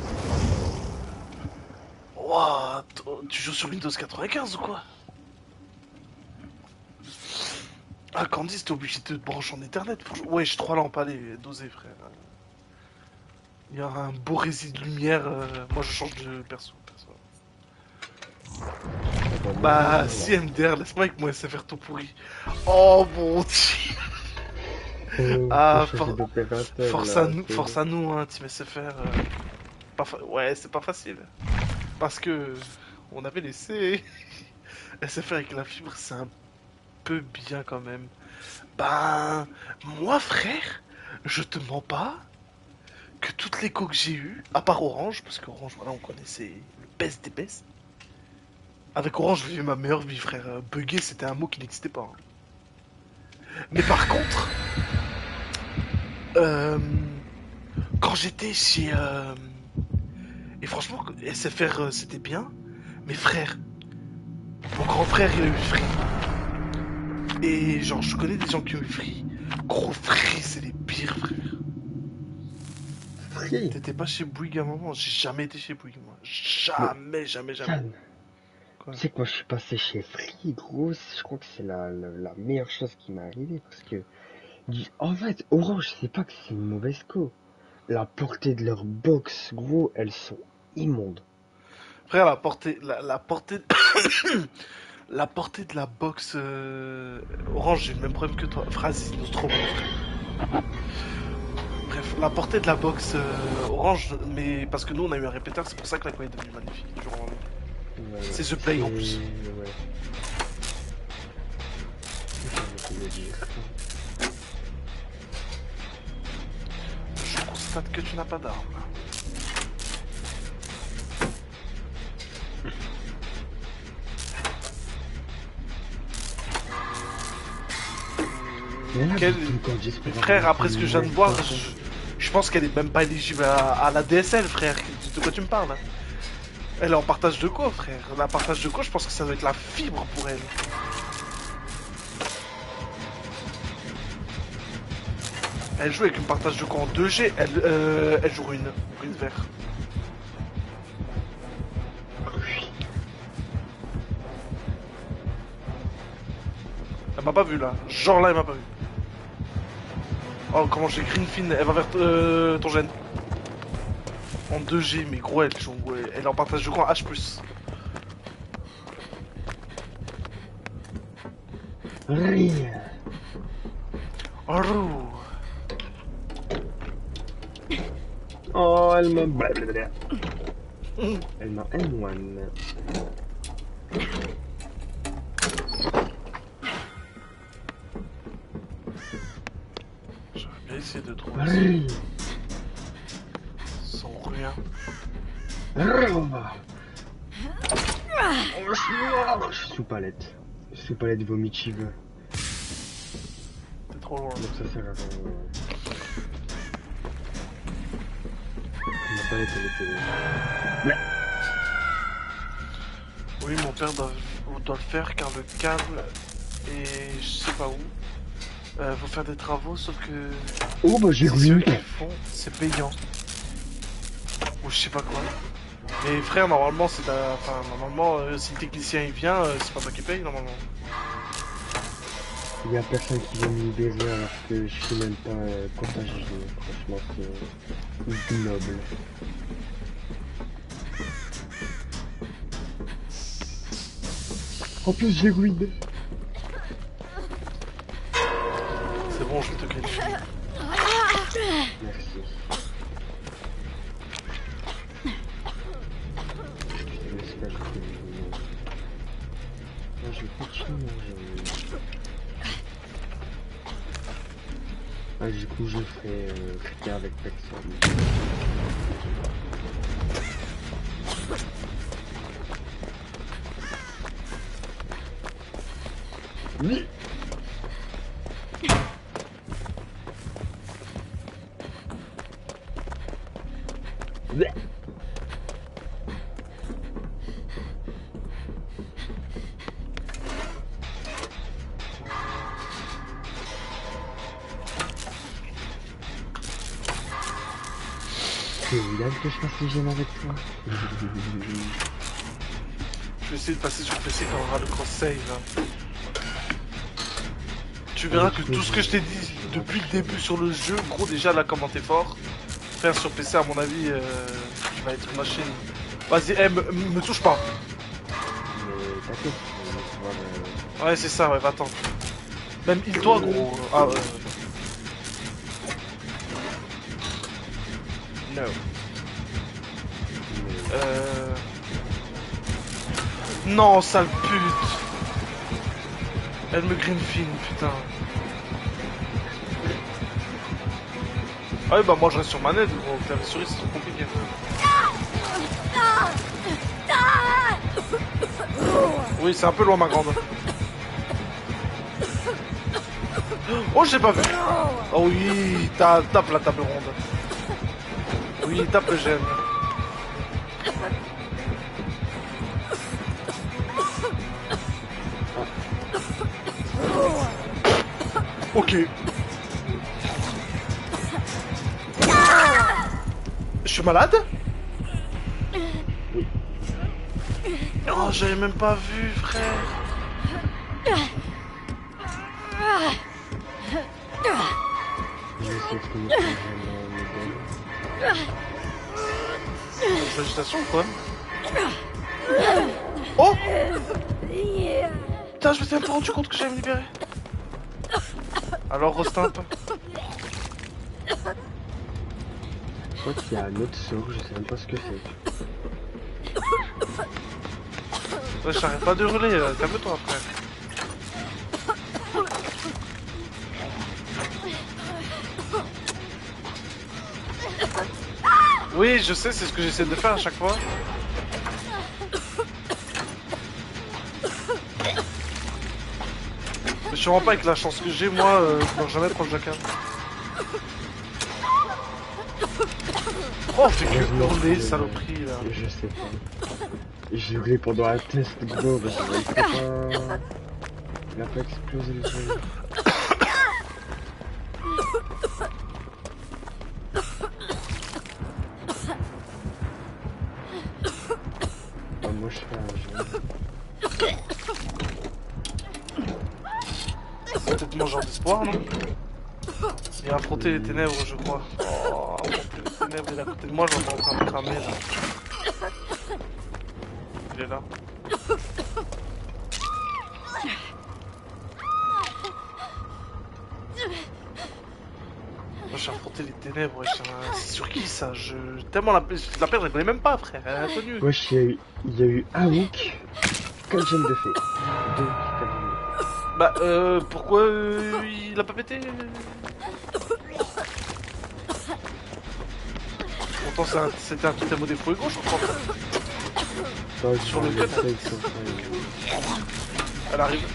Ouah, tu joues sur Windows 95 ou quoi? Ah, Candice, t'es obligé de te brancher en Ethernet pour jouer. Ouais, j'ai trois lampes, allez, dosez, frère. Il y a un beau résidu de lumière. euh, Moi, je change de perso. perso. Bah, si MDR, laisse-moi avec mon SFR tout pourri. Oh mon dieu Oh, Ah, for- Force là, à nous, force à nous, hein, Team SFR. euh, fa- Ouais, c'est pas facile. Parce que on avait laissé SFR avec la fibre, c'est un peu bien quand même. Ben, moi, frère, je te mens pas que toutes les co que j'ai eues, à part Orange, parce que Orange, voilà, on connaissait le best des best. Avec Orange, j'ai eu ma meilleure vie, frère. Euh, Bugger, c'était un mot qui n'existait pas. hein. Mais par contre, euh, quand j'étais chez... euh, et franchement, SFR, euh, c'était bien. Mais frère, mon grand frère, il a eu Free. Et genre, je connais des gens qui ont eu Free. Gros Free, c'est les pires, frère. Free. T'étais pas chez Bouygues à un moment J'ai jamais été chez Bouygues, moi. Jamais, jamais, jamais. Tu sais que moi je suis passé chez Free, gros, je crois que c'est la, la, la meilleure chose qui m'est arrivée parce que, en fait, Orange, c'est pas que c'est une mauvaise co. La portée de leurs box, gros, elles sont immondes. Frère, la portée, la, la portée, la portée de la box euh, Orange, j'ai le même problème que toi. Phrase trop bon, frère. Bref, la portée de la box euh, Orange, mais parce que nous on a eu un répéteur, c'est pour ça que la quoi est devenue magnifique. Ouais, C'est The Play, en plus. Ouais. Constate que tu n'as pas Quel- j'espère Frère, après ce que je viens de voir, je, je pense qu'elle est même pas éligible à, à la DSL, frère. De quoi tu me parles hein Elle est en partage de co, frère? La partage de co, je pense que ça doit être la fibre pour elle. Elle joue avec un partage de camp en 2G, elle, euh, elle joue ruine. Ruine vert. Elle m'a pas vu là. Genre là, elle m'a pas vu. Oh, comment j'ai Greenfin, elle va vers euh, ton gène. En 2G, mais gros, elle joue. Elle est en partage de camp H. Oh, Oh, elle m'a... blablabla. Elle m'a M1. J'aurais bien essayé de trouver Rien. sans rien. Rien. Oh, je suis sous palette. Sous palette vomitive. T'es trop loin. Donc ça sert à rien. Oui, mon père doit, doit le faire car le câble est je sais pas où. Euh, faut faire des travaux, sauf que Oh bah j'ai font, c'est payant. Ou je sais pas quoi. Mais frère, normalement, c'est ta... Enfin, normalement, euh, si le technicien il vient, euh, c'est pas toi qui paye, normalement. Il y a personne qui vient me libérer alors que je suis même pas euh, contagieux. Franchement c'est ignoble. En plus j'ai weed. C'est bon, je vais te qualifier. Merci. Euh, critère avec. Que je fasse les gemmes avec toi. Je vais essayer de passer sur PC quand on aura le cross-save. hein. Tu verras que tout ce que je t'ai dit depuis le début sur le jeu, gros, déjà là, comment t'es fort. Faire sur PC, à mon avis, euh, tu vas être une machine. Vas-y, eh, me, me touche pas. Ouais, c'est ça, ouais, va-t'en. Même il-toi, gros. Ah, euh... No. Euh... Non, sale pute Elle me greenfin, putain. Ah oui, bah moi je reste sur manette, gros. Faire souris, c'est trop compliqué. Oui, c'est un peu loin, ma grande. Oh, j'ai pas vu. Oh oui, ta- tape la table ronde. Oui, tape le gène. Ok. Je suis malade Oh, j'avais même pas vu, frère. Je sais ce que nous faisons dans le modèle. Félicitations, quoi. Oh Putain, je me suis même pas rendu compte que j'allais me libérer. Alors, Je crois qu'il y a un autre saut, je sais même pas ce que c'est. Ouais, j'arrête pas de hurler, là. calme-toi, frère. Oui, je sais, c'est ce que j'essaie de faire à chaque fois. te rends pas avec la chance que j'ai, moi, euh, je jamais prendre Jacquin. Oh, j'ai que tourner, saloperie là. Je sais pas. J'ai roulé pendant un test, gros, parce qu'il pas. Il a pas explosé les choses. Oh, ah, moi je fais un jeu. C'est peut-être mon genre d'espoir, non Et affronter les ténèbres, je crois. Oh, affronter les ténèbres, il est à côté de moi, j'entends en train de cramer là. Il est là. Moi j'ai affronté les ténèbres, c'est sur qui ça je... Tellement la, la paire je la connais même pas frère, elle est inconnue. Wesh, il y a eu, il y a eu un week, 4 gemmes de fée. Deux, Bah euh, pourquoi euh, il a pas pété Pourtant c'est un- c'était un totem au défaut gauche je crois. Je Sur le pas- Elle arrive.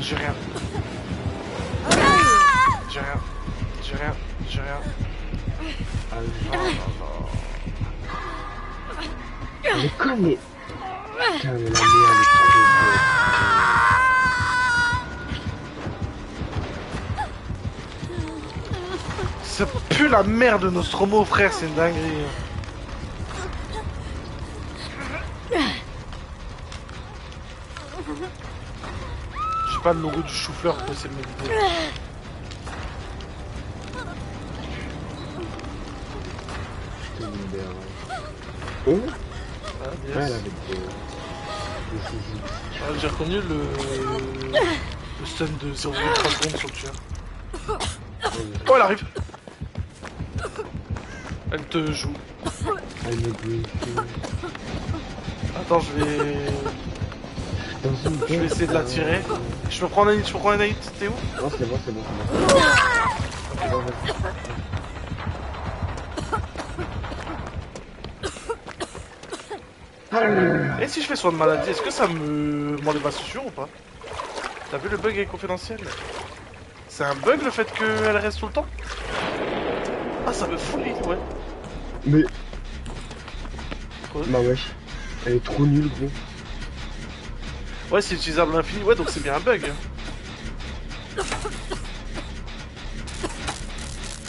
J'ai rien. J'ai rien. J'ai rien. J'ai rien. Ah. Elle est conne, mais... Putain, mais la merde est trop Ça pue la merde de Nostromo frère, c'est une dinguerie. J'ai pas le logo du chou-fleur essayer de m'éviter. J'ai reconnu le... le stun de 0,3 secondes sur le tueur. Oh, elle arrive Elle te joue. Elle me griffine. Attends, je vais... Je vais essayer de la tirer. Je peux prendre un hit, je peux prendre un hit, t'es où? Non, c'est bon, c'est bon, c'est bon. Ok, bon, vas-y. Ah, Et si je fais soin de maladie, est-ce que ça me m'enlève ma suture ou pas? T'as vu le bug est confidentiel C'est un bug le fait qu'elle reste tout le temps? Ah ça me fout les- ouais. Mais... Quoi? Bah wesh. Elle est trop nulle, gros. Ouais c'est utilisable à l'infini, ouais donc c'est bien un bug.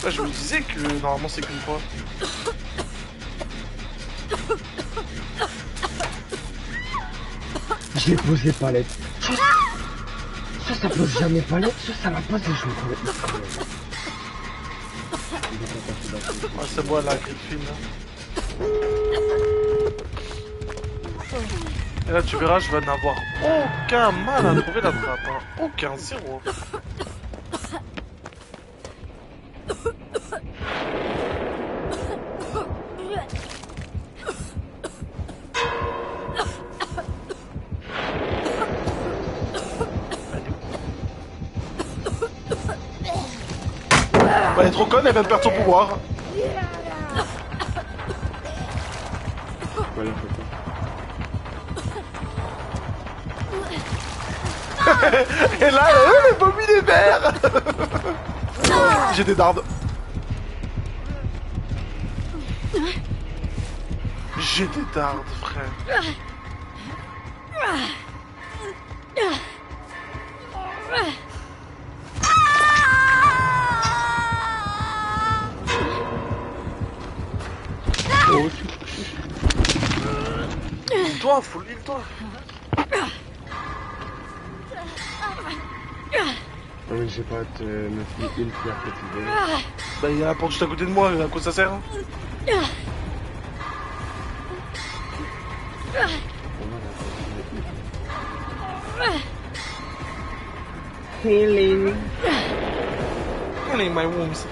Ouais je me disais que normalement c'est qu'une fois. J'ai posé palette. Ça, ça, ça pose jamais palette. Ça, ça va pas se jouer palette. Ah c'est moi la Griffin là. Et là tu verras je vais n'avoir aucun mal à trouver la trappe. hein. Aucun, zéro. Elle vient de perdre son pouvoir. Et là, elle elle vomit des verres J'ai des dardes. J'ai des dardes, frère. Non, mais j'ai pas te me filer une pierre que tu veux. Bah, il y a la porte juste à côté de moi, à quoi ça sert hein Healing. Healing my wounds.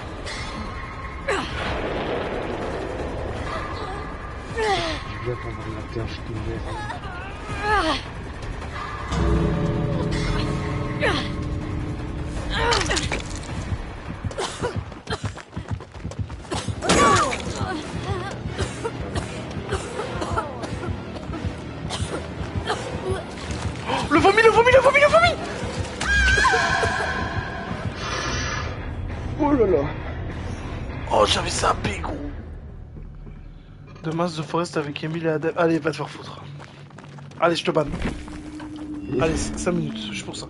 Je viens t'envoyer la terre, je te De forest avec Emile et Adèle. Allez, va te faire foutre. Allez, je te banne. Allez, 5 minutes, juste pour ça.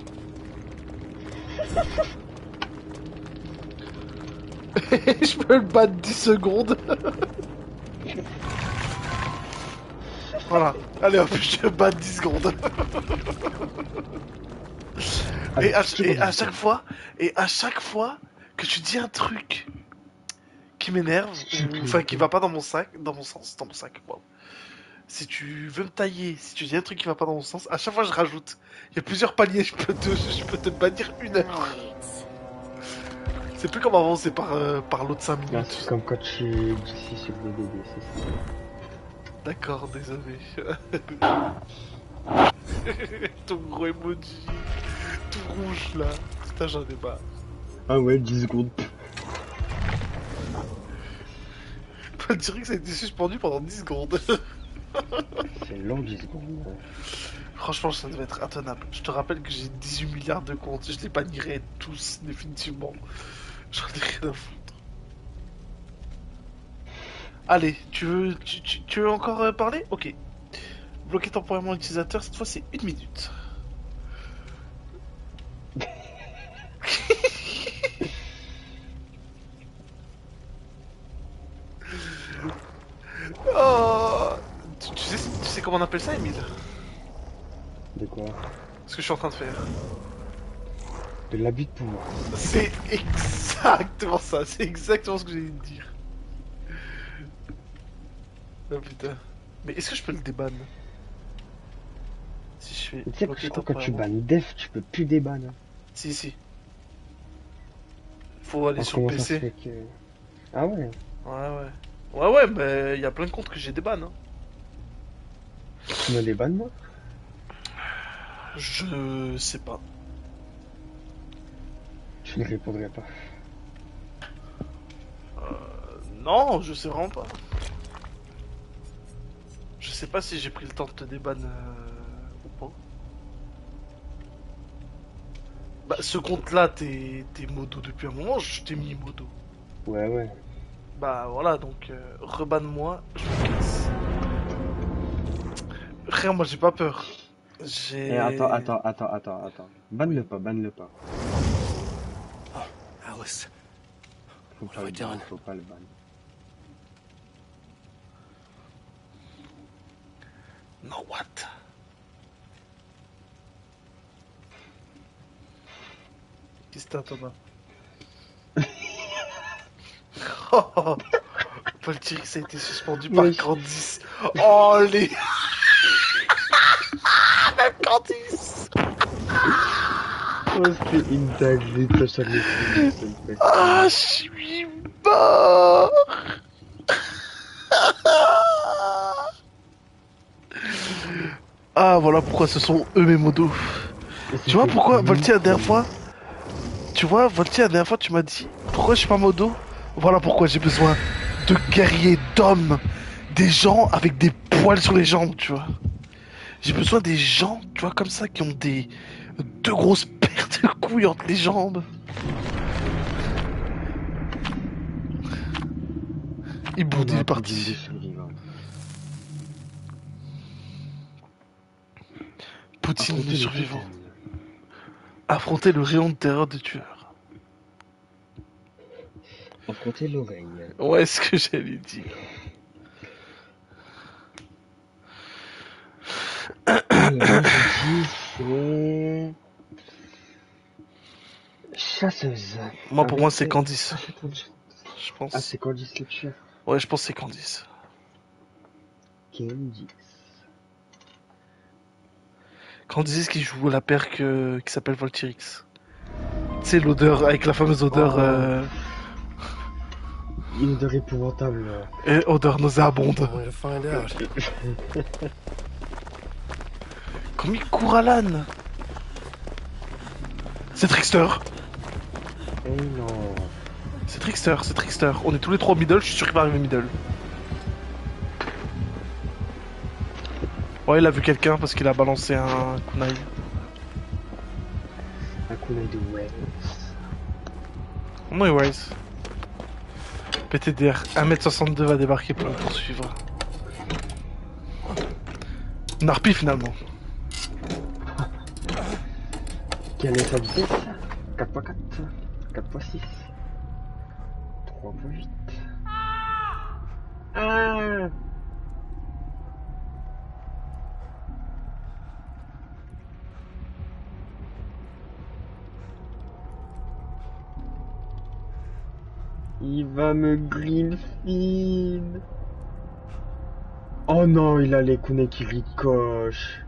je peux le battre 10 secondes. voilà. Allez hop, je te bats 10 secondes. et, à, et chaque fois, et à chaque fois que tu dis un truc qui m'énerve, ou- enfin qui va pas dans mon sac, dans mon sens, dans mon sac, wow. Si tu veux me tailler, si tu dis un truc qui va pas dans mon sens, à chaque fois je rajoute. Il y a plusieurs paliers, je peux te, je peux te bannir une heure. C'est plus comme avant, c'est par, euh, par l'autre 5 Là, minutes. c'est comme quand tu dis sur le DDD, c'est ça. D'accord, désolé. Ton gros emoji, tout rouge là. Putain, j'en ai pas. Ah ouais, 10 secondes. On dirait que ça a été suspendu pendant 10 secondes. C'est long, 10 secondes. Franchement, ça devait être intenable. Je te rappelle que j'ai 18 milliards de comptes. Je les bannirai tous, définitivement. J'en ai rien à foutre. Allez, tu veux, tu, tu- tu veux encore euh, parler? Ok. Bloquer temporairement l'utilisateur, cette fois c'est une minute. oh tu, tu sais, tu sais comment on appelle ça, Emile De quoi? Ce que je suis en train de faire. De l'habit de pouvoir. C'est exactement ça, c'est exactement ce que j'ai de dire. Oh putain. Mais est-ce que je peux le déban? Si je fais. Tu sais que bloquer je crois que quand tu bannes def, tu peux plus déban. Hein. Si, si. Faut aller Alors, sur PC. que... Ah ouais Ouais, ouais. Ouais, ouais, mais il y a plein de comptes que j'ai déban. Hein. Tu me débannes moi? Je sais pas. Je ne répondrai pas. Non, je sais vraiment pas. Je sais pas si j'ai pris le temps de te déban euh, ou pas. Bah, ce compte-là, t'es t'es modo depuis un moment, je t'ai mis modo. Ouais, ouais. Bah voilà, donc euh, rebanne-moi, je me casse. Rien, moi j'ai pas peur. J'ai. Eh, attends, attends, attends, attends, attends. Banne-le pas, banne-le pas. Alice. Faut What pas have le ban, faut pas le ban. No what? Qu'est-ce que t'as, Thomas? Oh, Paul Tyrix a été suspendu par Oui. Candice. Oh les. Même Candice Oh, c'est une dinguerie, me fait. Ah, je suis mort Ah, voilà pourquoi ce sont eux mes modos. Tu vois pourquoi, Volti, la dernière fois Tu vois, Volti, la dernière fois, tu m'as dit Pourquoi je suis pas modo? Voilà pourquoi j'ai besoin de guerriers, d'hommes, des gens avec des poils sur les jambes, tu vois. J'ai besoin des gens, tu vois, comme ça, qui ont des deux grosses paires de couilles entre les jambes. Il est parti. Poutine le survivant. Affronter le rayon de terreur des tueurs. Affronter l'oreille. Ouais, ce que j'allais dire. Chasseuse. Moi, pour moi, c'est Candice. Ah, c'est Candice. Je pense. Ah, c'est Candice. Ouais, je pense c'est Candice. Candice. Candice qui joue la paire que... qui s'appelle Voltirix. Tu sais, l'odeur, avec la fameuse odeur. Oh. euh, Une odeur épouvantable. euh, odeur nauséabonde. Comme il court à l'âne. C'est Trickster. Eh non. C'est Trickster, c'est Trickster. On est tous les trois au middle, je suis sûr qu'il va arriver middle. Ouais, il a vu quelqu'un parce qu'il a balancé un kunai. Un coup d'œil de ouais. Moi, Wise. PTDR 1m62 va débarquer pour me poursuivre. Narpi finalement. Quelle est sa vitesse 4x4 4x6 trois fois vite. Ah Il va me green feed. Oh non, il a les kunai qui ricochent.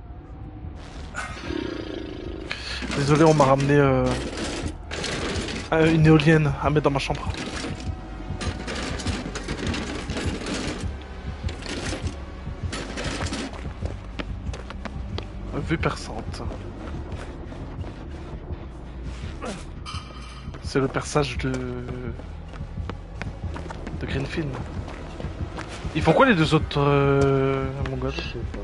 Désolé, on m'a ramené euh, une éolienne à mettre dans ma chambre. Vue perçante. C'est le perçage de... Greenfield. Ils font quoi les deux autres euh, mongols Je sais pas.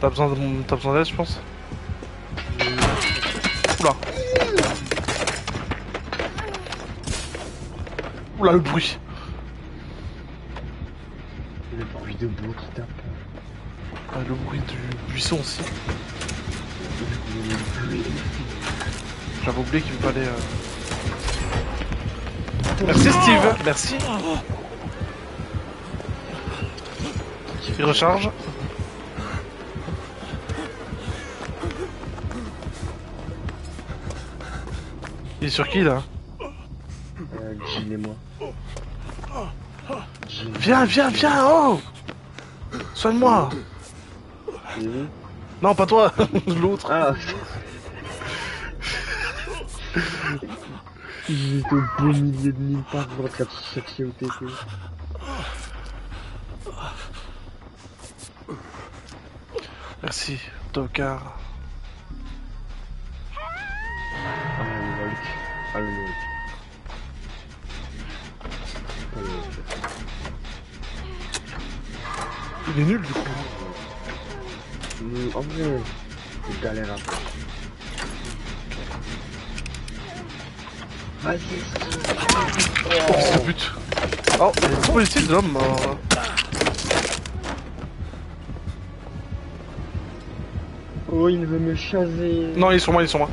T'as besoin de mon- t'as besoin d'aide, je pense Oula. Oula, le bruit. Le bruit de boue qui tape. Ah, le bruit du buisson aussi. Le bruit. J'avais oublié qu'il me fallait... euh, Merci Steve, merci. Il recharge. Il est sur qui là? Euh, et moi. Viens, viens, viens, oh Soigne-moi. Non, pas toi, l'autre. Ah J'étais au beau milieu de nulle part en train de chercher au TP. Merci, Tokar. Le Volk. Le Volk. Il est nul du coup. Hum, en vrai, je galère un peu. Vas-y, Oh, c'est but. Oh, il est trop positif l'homme. euh. Oh, il veut me chaser. Non, il est sur moi, il est sur moi.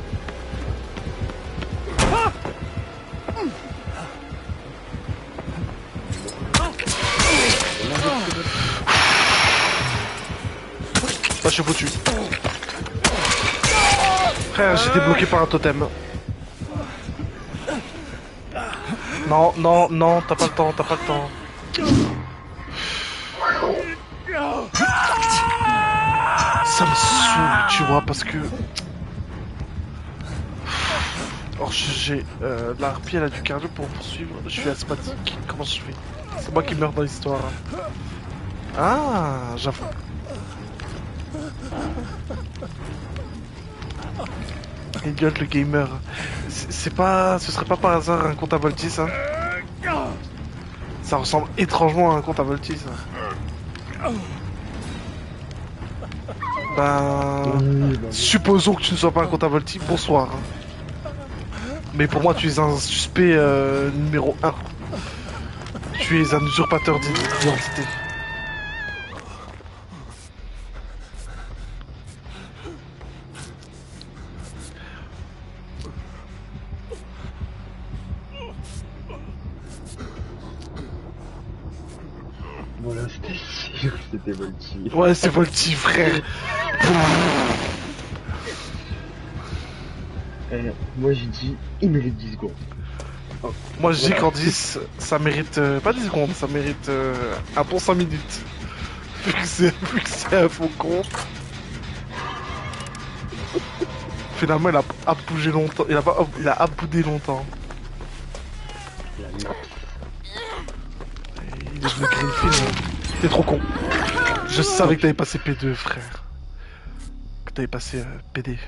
Bah, je suis foutu. Frère, j'étais bloqué par un totem. Non, non, non, t'as pas le temps, t'as pas le temps. Ça me saoule, tu vois, parce que... Or, j'ai... Euh, la harpie, elle a du cardio pour poursuivre. Je suis asthmatique. Comment je fais? C'est moi qui meurs dans l'histoire. Ah, j'avoue. Elliot le gamer. C'est pas... Ce serait pas par hasard un compte à Voltis, ça Ça ressemble étrangement à un compte à Voltis, ça. Ben... Oui, bah, Supposons que tu ne sois pas un compte à Volti, bonsoir. Mais pour moi, tu es un suspect euh, numéro 1. Tu es un usurpateur d'identité. Ouais, c'est Volti, frère. Euh, moi j'ai dit, il mérite 10 secondes. Moi, je dis qu'en 10, ça mérite... euh, pas 10 secondes, ça mérite euh, un bon 5 minutes. Vu que c'est un faux compte. Finalement, il a, a bougé longtemps. Il a, pas, il a aboudé longtemps. Il est devenu Greenfield. T'es trop con. Je savais que t'avais passé P2, frère. Que t'avais passé euh, PD.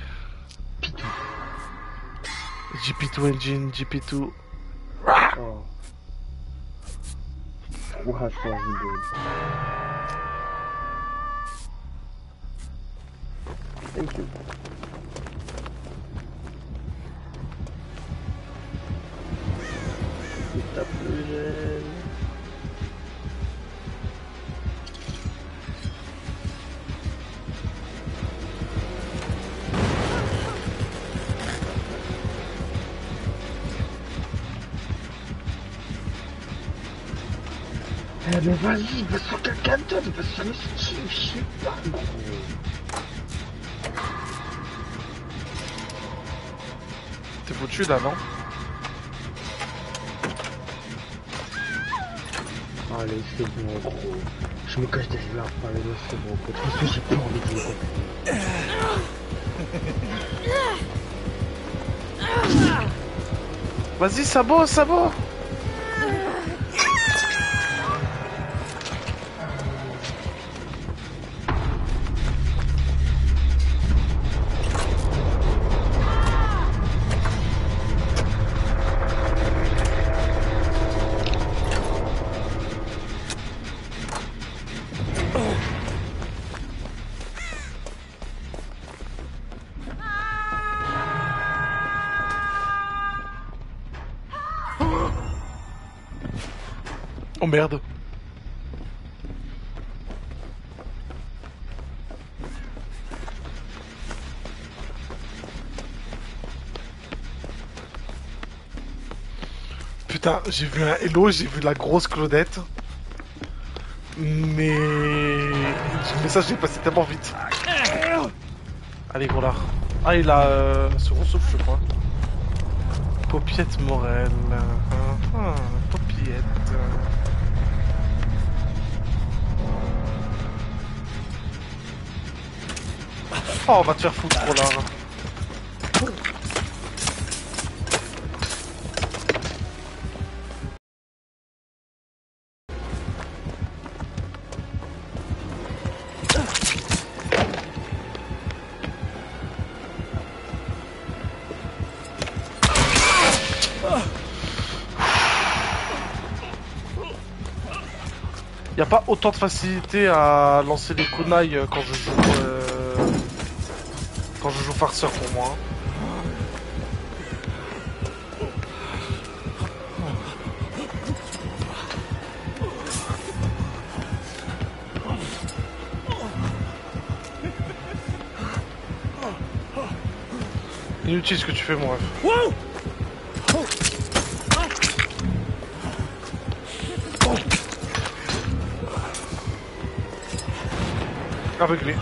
Pitou. GP2 Engine, GP2. Oh. 300 secondes. Thank you. Mais vas-y, va sur quelqu'un d'autre, va sur le je sais pas, gros. T'es foutu là, non Allez, c'est bon, gros. Je me cache derrière l'arbre, allez, c'est bon, gros. Toute façon, j'ai pas envie de lui. Vas-y, sabot, sabot Oh merde Putain, j'ai vu un Hello, j'ai vu la grosse Claudette. Mais... Le message est passé tellement vite. Allez, lard. Ah, il a euh, souffle, je crois. Paupiette Morel. Ah, ah, Oh, on va te faire foutre, gros lard. Y a pas autant de facilité à lancer les kunai euh, quand je joue euh, farceur pour moi. Inutile ce que tu fais mon ref. Avec lui.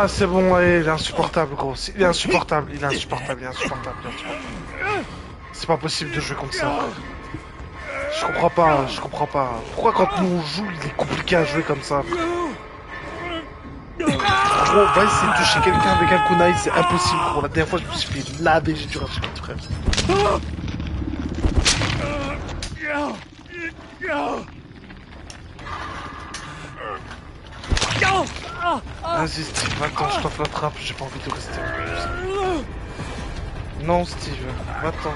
Ah, c'est bon, il est insupportable, gros. C'est- Il est insupportable, il est insupportable, il est insupportable, il est insupportable. C'est pas possible de jouer comme ça. Je comprends pas, je comprends pas. Pourquoi quand nous on joue, il est compliqué à jouer comme ça Gros, va essayer de toucher quelqu'un avec un kunai, c'est impossible, gros. La dernière fois, je me suis fait laver, j'ai dû racheter frère. Vas-y Steve, attends, je la trappe, j'ai pas envie de rester. Non Steve, va-t'en.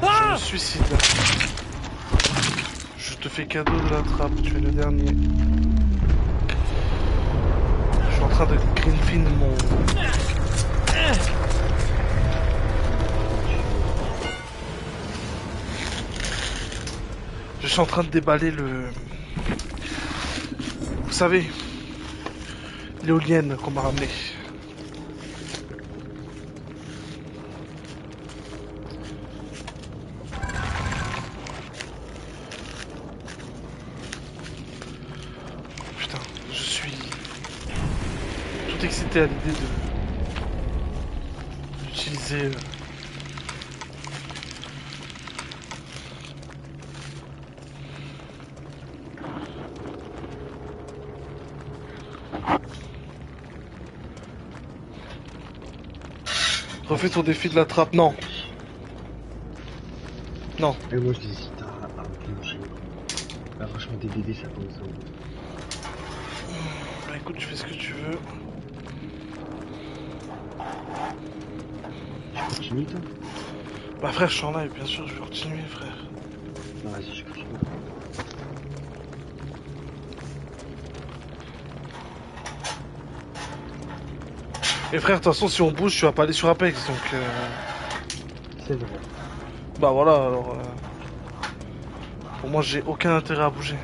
Je me suicide. Je te fais cadeau de la trappe, tu es le dernier. Je suis en train de greenfin mon... Je suis en train de déballer le... Vous savez, l'éolienne qu'on m'a ramené. Putain, je suis tout excité à l'idée de d'utiliser euh, Refais ton défi de la trappe, non. Non. Et moi, j'hésite à, à plonger. Là, franchement, des BD, ça commence à Bah écoute, tu fais ce que tu veux. Tu continues, toi? Bah frère, je suis en live, bien sûr, je vais continuer, frère. Non, vas-y, je continue. Et frère, de toute façon, si on bouge, tu vas pas aller sur Apex, donc... euh, C'est vrai. Bah voilà, alors... euh, Pour moi, j'ai aucun intérêt à bouger.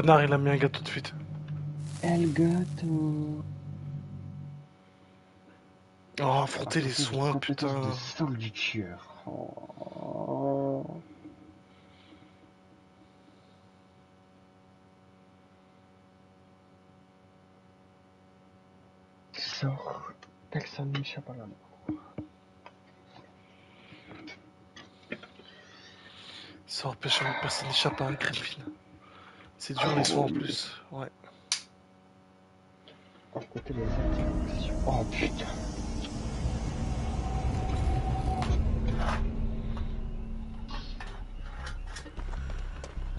Connard, il a mis un gâteau de suite. El gato. Oh, affronter les soins, putain. de solitude. Oh. Sors, personne n'échappe à la mort. Sors personne n'échappe à un Grillfin. C'est dur les soins en plus. Ouais. À côté des interactions. Oh putain.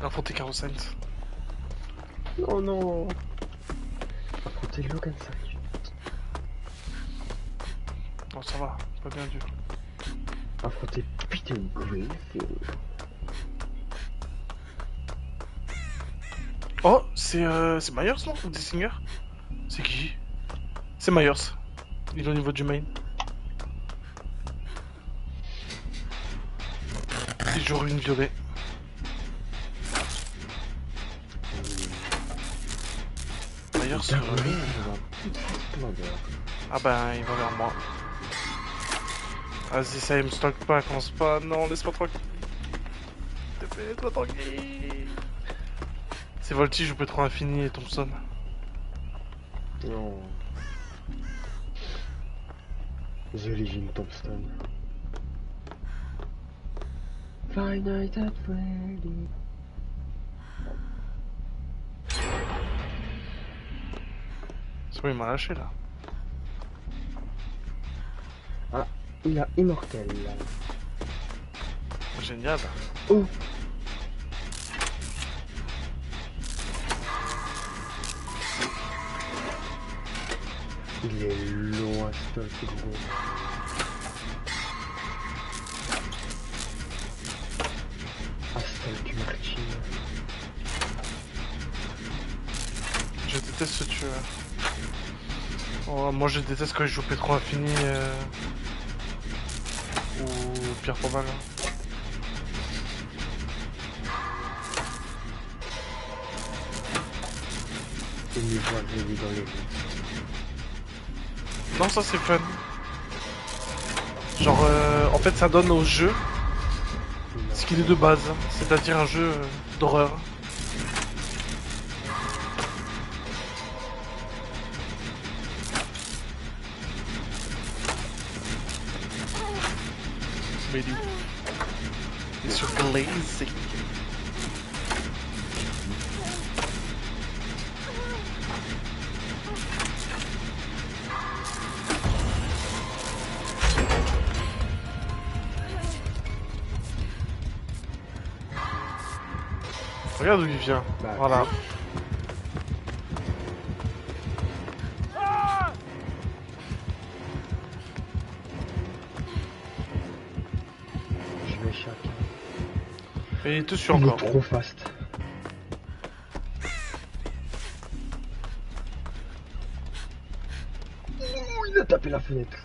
Affronter Carosent. Oh non. De Logan Circuit. Non, ça va, pas bien dur. Affronter Peter Greenfield. Oh, c'est euh, c'est Myers non Ou Dessinger C'est qui? C'est Myers. Il est au niveau du main. Il joue une violet. Myers, euh, ah ben il va vers moi. Vas-y, ça il me stock pas, commence pas. Non, laisse-moi tranquille. Laisse-moi tranquille. C'est Voltige, je peux trop infini et Thompson. Non. Joli Jim Thompson. Five Nights at Freddy. C'est bon, il m'a lâché là. Il a immortel. là. Génial. Oh. Il est loin ce gros. Hasta tu Martin. Je déteste ce tueur. Oh, moi je déteste quand il joue Pétro Infini euh... ou Pierre Probable. Il me voit dans les rues. Non, ça c'est fun. Genre, euh, en fait, ça donne au jeu ce qu'il est de base, c'est-à-dire un jeu euh, d'horreur. Regarde d'où il vient. Bah, Voilà. Je vais chacun. Et il te suit Il est encore. trop fast. Ouh, il a tapé la fenêtre.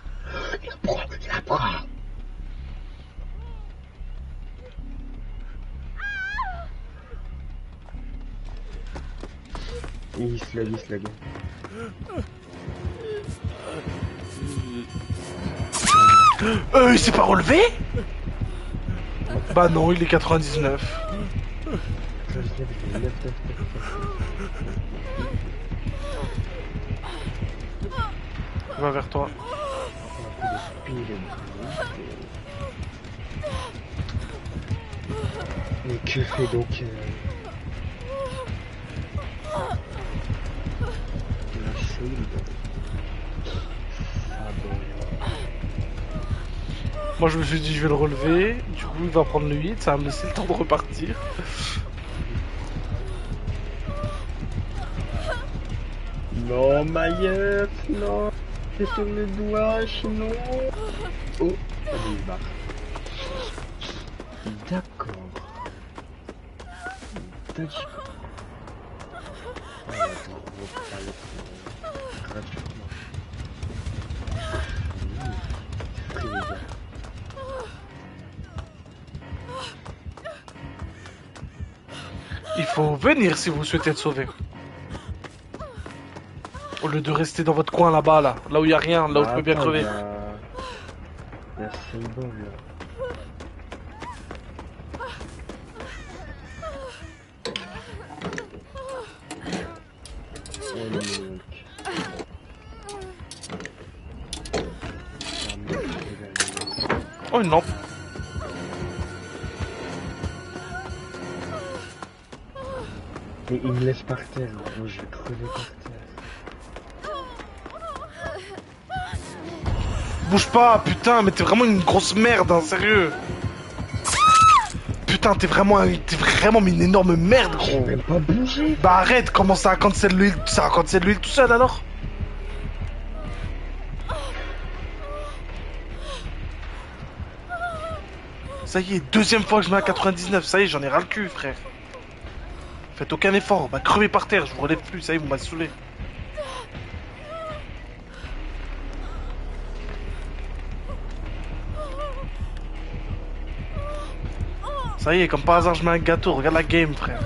Slug. Euh, il s'est pas relevé Bah non, il est 99. Je sais, mais lève, lève, lève, lève. Il va vers toi. Mais que fait donc euh... Moi je me suis dit je vais le relever, du coup il va prendre le 8, ça va me laisser le temps de repartir. Non, Maillette, non. C'est sur le doigt, sinon... Si vous souhaitez être sauvé. Au lieu de rester dans votre coin là-bas, là, là où il y a rien, là où je peux bien Attends, crever. Il me laisse par terre, gros, je vais crever par terre. Bouge pas, putain, mais t'es vraiment une grosse merde, hein, sérieux. Putain, t'es vraiment, t'es vraiment une énorme merde, gros. même pas bougé Bah arrête, comment ça cancel l'huile, ça cancel l'huile tout seul alors? Ça y est, deuxième fois que je mets à 99, ça y est, j'en ai ras le cul, frère. Faites aucun effort, bah crevez par terre, je vous relève plus, ça y est, vous m'avez saoulé. Ça y est, comme par hasard, je mets un gâteau, regarde la game, frère.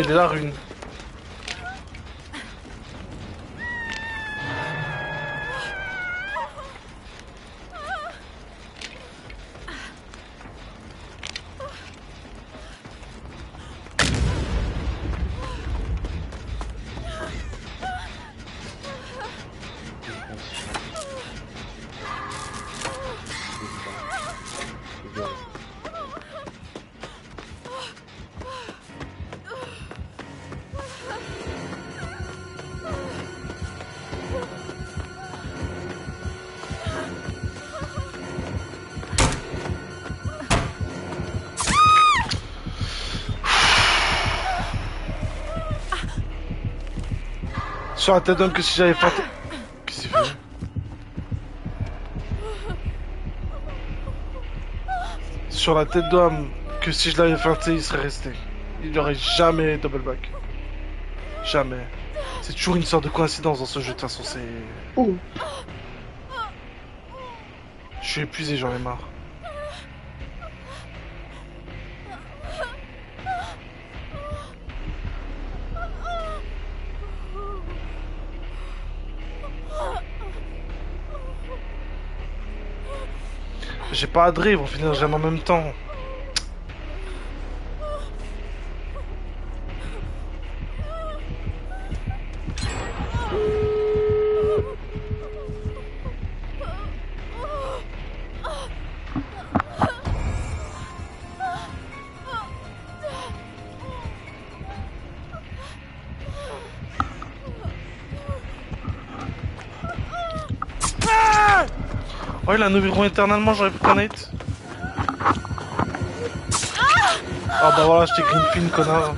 Il est là, Rune. Sur la tête d'homme que si j'avais feinté... Qu'est-ce qu'il fait Sur la tête d'homme que si je l'avais feinté, il serait resté. Il n'y aurait jamais double back. Jamais. C'est toujours une sorte de coïncidence dans ce jeu, de toute façon, c'est... Oh Je suis épuisé, j'en ai marre. J'ai pas à drive, on finit jamais en même temps. Oh, il a un environ éternellement, j'aurais pu connaître. Ah bah voilà, je t'ai greenfin, connard.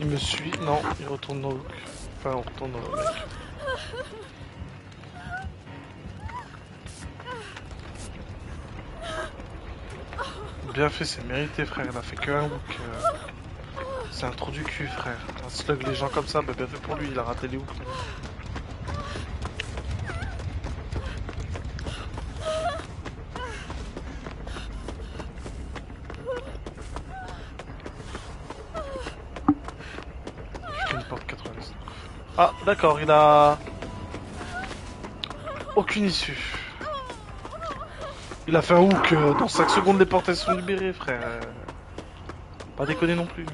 Il me suit Non, il retourne dans le... Enfin, on retourne dans le. Bien fait, c'est mérité, frère. Il a fait que un hook. euh. C'est un trou du cul, frère. Un slug les gens comme ça, bah bien fait pour lui, il a raté les 99. Ah, d'accord, il a... Aucune issue. Il a fait un hook, euh, dans 5 secondes les portes sont libérées, frère. Pas déconner non plus.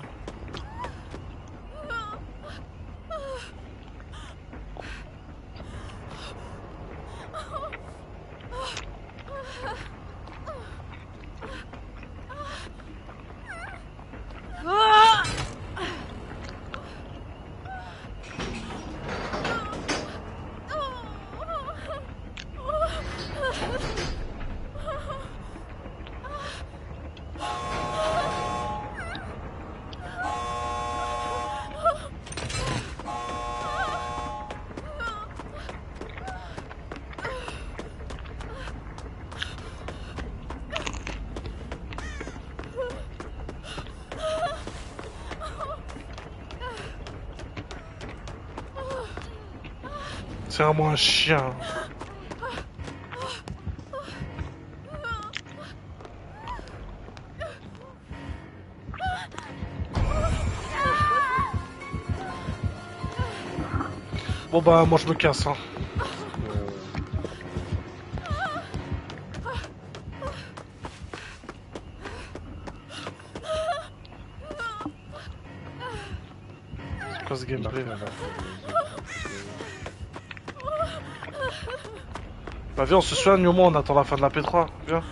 Vraiment un chien. Bon bah moi je me casse hein. Quoi ce gameplay là? Bah viens on se soigne au moins on attend la fin de la P3. Viens.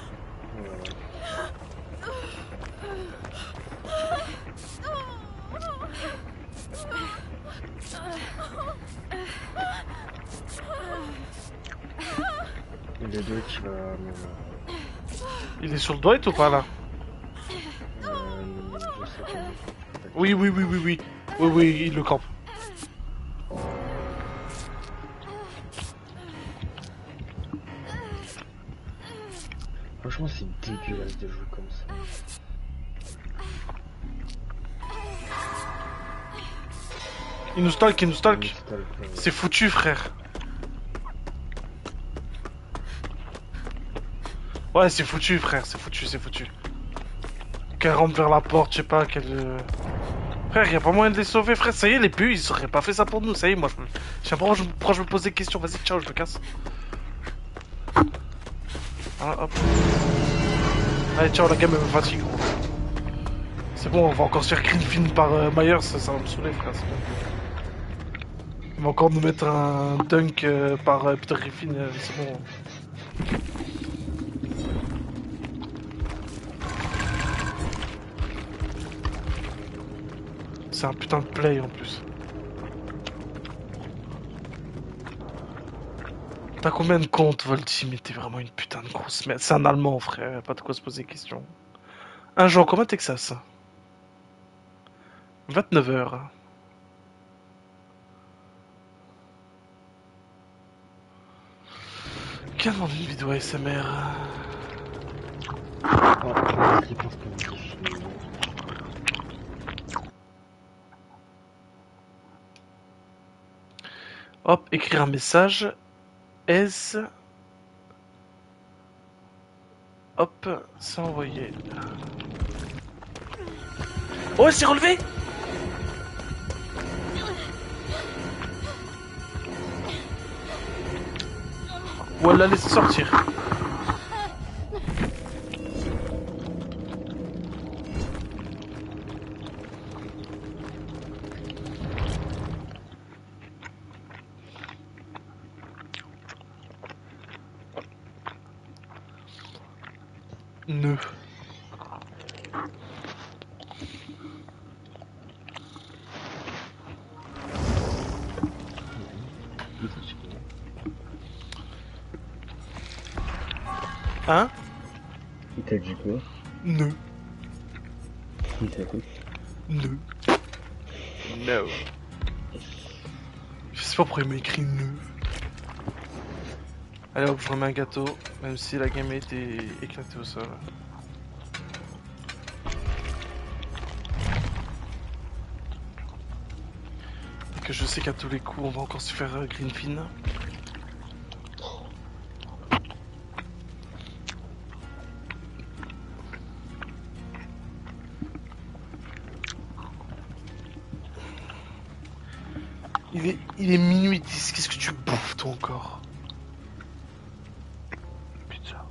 Il est deux qui va. mais, Il est sur le doigt ou pas là euh. Oui oui oui oui oui. Oui oui il le campe. Il nous stalk, il nous stalk. C'est foutu frère. Ouais c'est foutu frère, c'est foutu, c'est foutu. Qu'elle rentre vers la porte, je sais pas, qu'elle... euh, Frère, y a pas moyen de les sauver frère, ça y est les pu, ils auraient pas fait ça pour nous, ça y est, moi je me... Je sais pas pourquoi je, me pose des questions, vas-y ciao, je me casse. Ah, hop. Allez ciao, la game elle me fatigue gros. C'est bon, on va encore se faire greenfin par euh, Myers, ça, ça va me saouler frère, c'est bon. Il va encore nous mettre un dunk euh, par euh, Peter Griffin, euh, c'est bon. C'est un putain de play en plus. T'as combien de comptes, Volti Mais t'es vraiment une putain de grosse merde. C'est un Allemand, frère. Pas de quoi se poser question. Un jour, combien Texas 29 heures. A demandé une vidéo ASMR Hop, écrire un message. S. Hop, c'est envoyé. Oh, c'est relevé Ou elle l'a laissé sortir. Pas il m'a écrit. Allez hop, je remets un gâteau, même si la game a été éclatée au sol. Et que je sais qu'à tous les coups, on va encore se faire euh, Greenfin. Il est, il est minuit 10, qu'est-ce que tu bouffes toi encore? Pizza.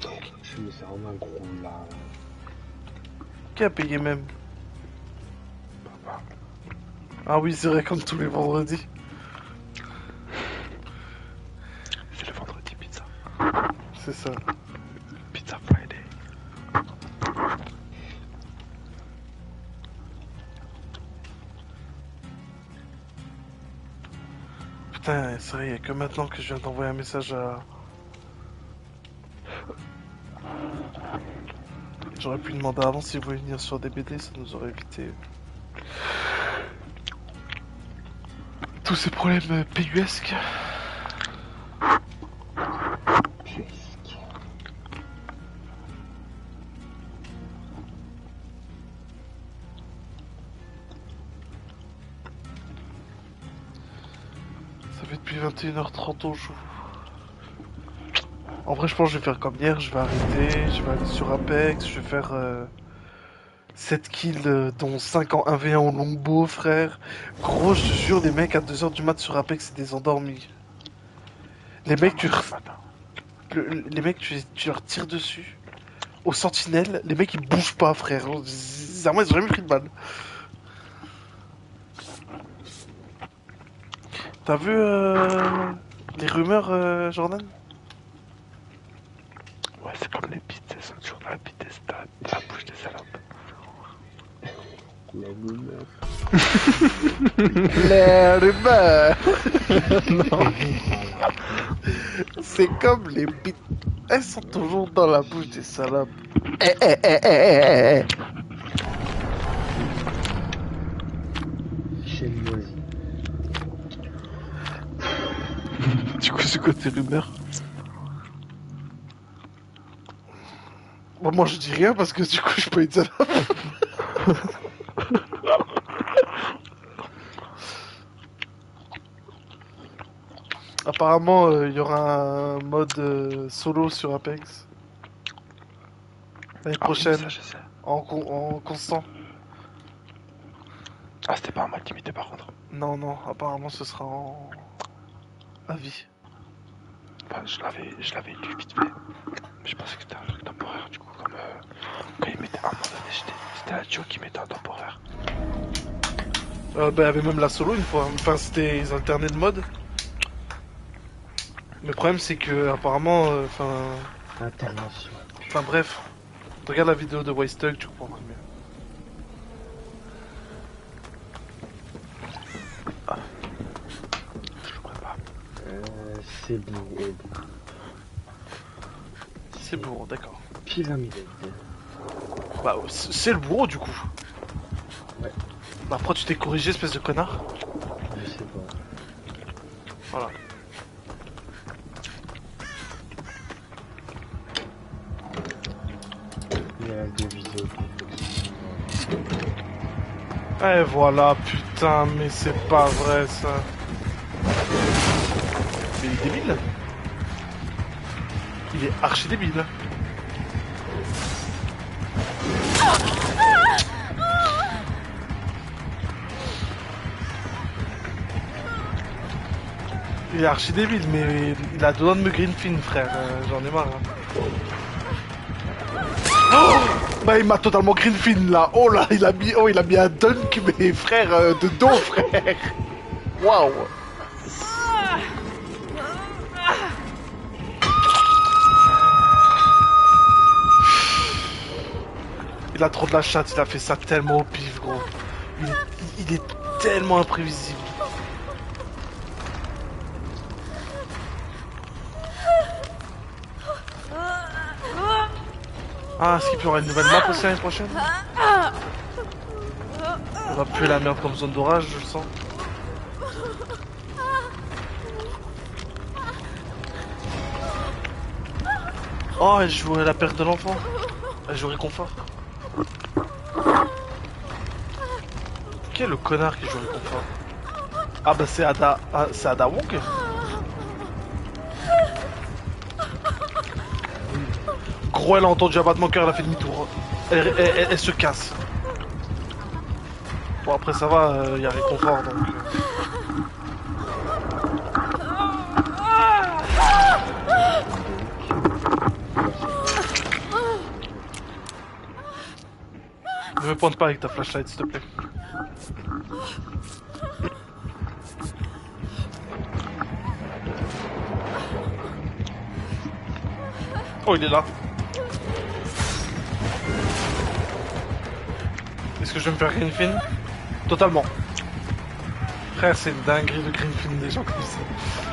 Je me sers vraiment un gros là. Qui a payé même? Papa. Ah oui, c'est vrai, comme tous les vendredis. C'est le vendredi pizza. C'est ça. Il y a que maintenant que je viens d'envoyer un message à... J'aurais pu demander avant s'il voulait venir sur DBD, ça nous aurait évité... Tous ces problèmes PUSques. 21h30 on joue. En vrai, je pense que je vais faire comme hier, je vais arrêter, je vais aller sur Apex, je vais faire euh, 7 kills, euh, dont 5 en 1v1 au longbow, frère. Gros, je te jure, les mecs à 2h du mat sur Apex, c'est des endormis. Les mecs, tu, les mecs, tu, tu leur tires dessus. Aux sentinelles, les mecs ils bougent pas, frère. Sincèrement, ils ont jamais pris de balle. T'as vu euh, les rumeurs, euh, Jordan? Ouais, c'est comme les pizzas, elles sont toujours dans la la bouche des salopes. La rumeur. Les rumeurs C'est comme les bites. Elles sont toujours dans la bouche des salopes. Eh, eh, eh, eh, eh, eh. Chez Moisi. Du coup, c'est quoi ces rumeurs? Bon, moi je dis rien parce que du coup, je une salope. Apparemment, euh, il y aura un mode euh, solo sur Apex. L'année Ah oui, prochaine, ça, en, con- en constant. Ah, c'était pas un mal limité par contre. Non, non, apparemment ce sera en. À vie. Enfin, je l'avais, je l'avais lu vite fait. Mais je pensais que c'était un truc temporaire du coup, comme euh, quand il mettait un moment donné, j'étais- c'était la qui mettait un temporaire. Euh, bah, il y avait même la solo une fois. Enfin, c'était ils alternaient de mode. Le problème, c'est que apparemment, euh, enfin, International. enfin bref, regarde la vidéo de Wystug, tu comprendras mieux. Je le prépare. Euh, c'est bon. bon. C'est bourreau, d'accord. Pyramide. Bah, c'est le bourreau du coup. Ouais. Bah, pourquoi tu t'es corrigé, espèce de connard Je sais pas. Voilà. Il y a deux vidéos. Eh voilà, putain, mais c'est pas vrai ça. Il est débile. Il est archi débile. Il est archi débile, mais il a besoin de me greenfin, frère. Euh, J'en ai marre. hein. Oh bah il m'a totalement greenfin là. Oh là, il a mis, oh il a mis un dunk, mais frère euh, de dos, frère. Waouh. Il a trop de la chatte, il a fait ça tellement au pif, gros. Il, est tellement imprévisible. Ah, est-ce qu'il peut y aura une nouvelle map aussi l'année prochaine? On va puer la merde comme zone d'orage, je le sens. Oh, elle joue la perte de l'enfant. Elle joue réconfort. Qui est le connard qui joue réconfort Ah bah c'est Ada... Ah, c'est Ada Wong Gros, elle a entendu un battement cœur, elle a fait demi-tour. Elle, se casse. Bon après ça va, il y a réconfort donc... euh. Ne me pointe pas avec ta flashlight s'il te plaît. Oh il est là. Est-ce que je vais me faire Greenfin? Totalement. Frère, c'est une dinguerie de Greenfin des gens comme ça.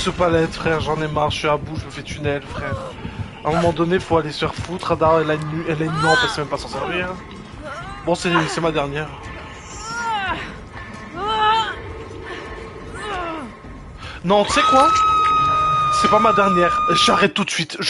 Sous palette, frère, j'en ai marre, je suis à bout, je me fais tunnel, frère. À un moment donné, faut aller se faire foutre. Ada, elle a une, elle a une lampe, elle sait même pas s'en servir. Bon, c'est c'est ma dernière. Non, tu sais quoi? C'est pas ma dernière. J'arrête tout de suite. Je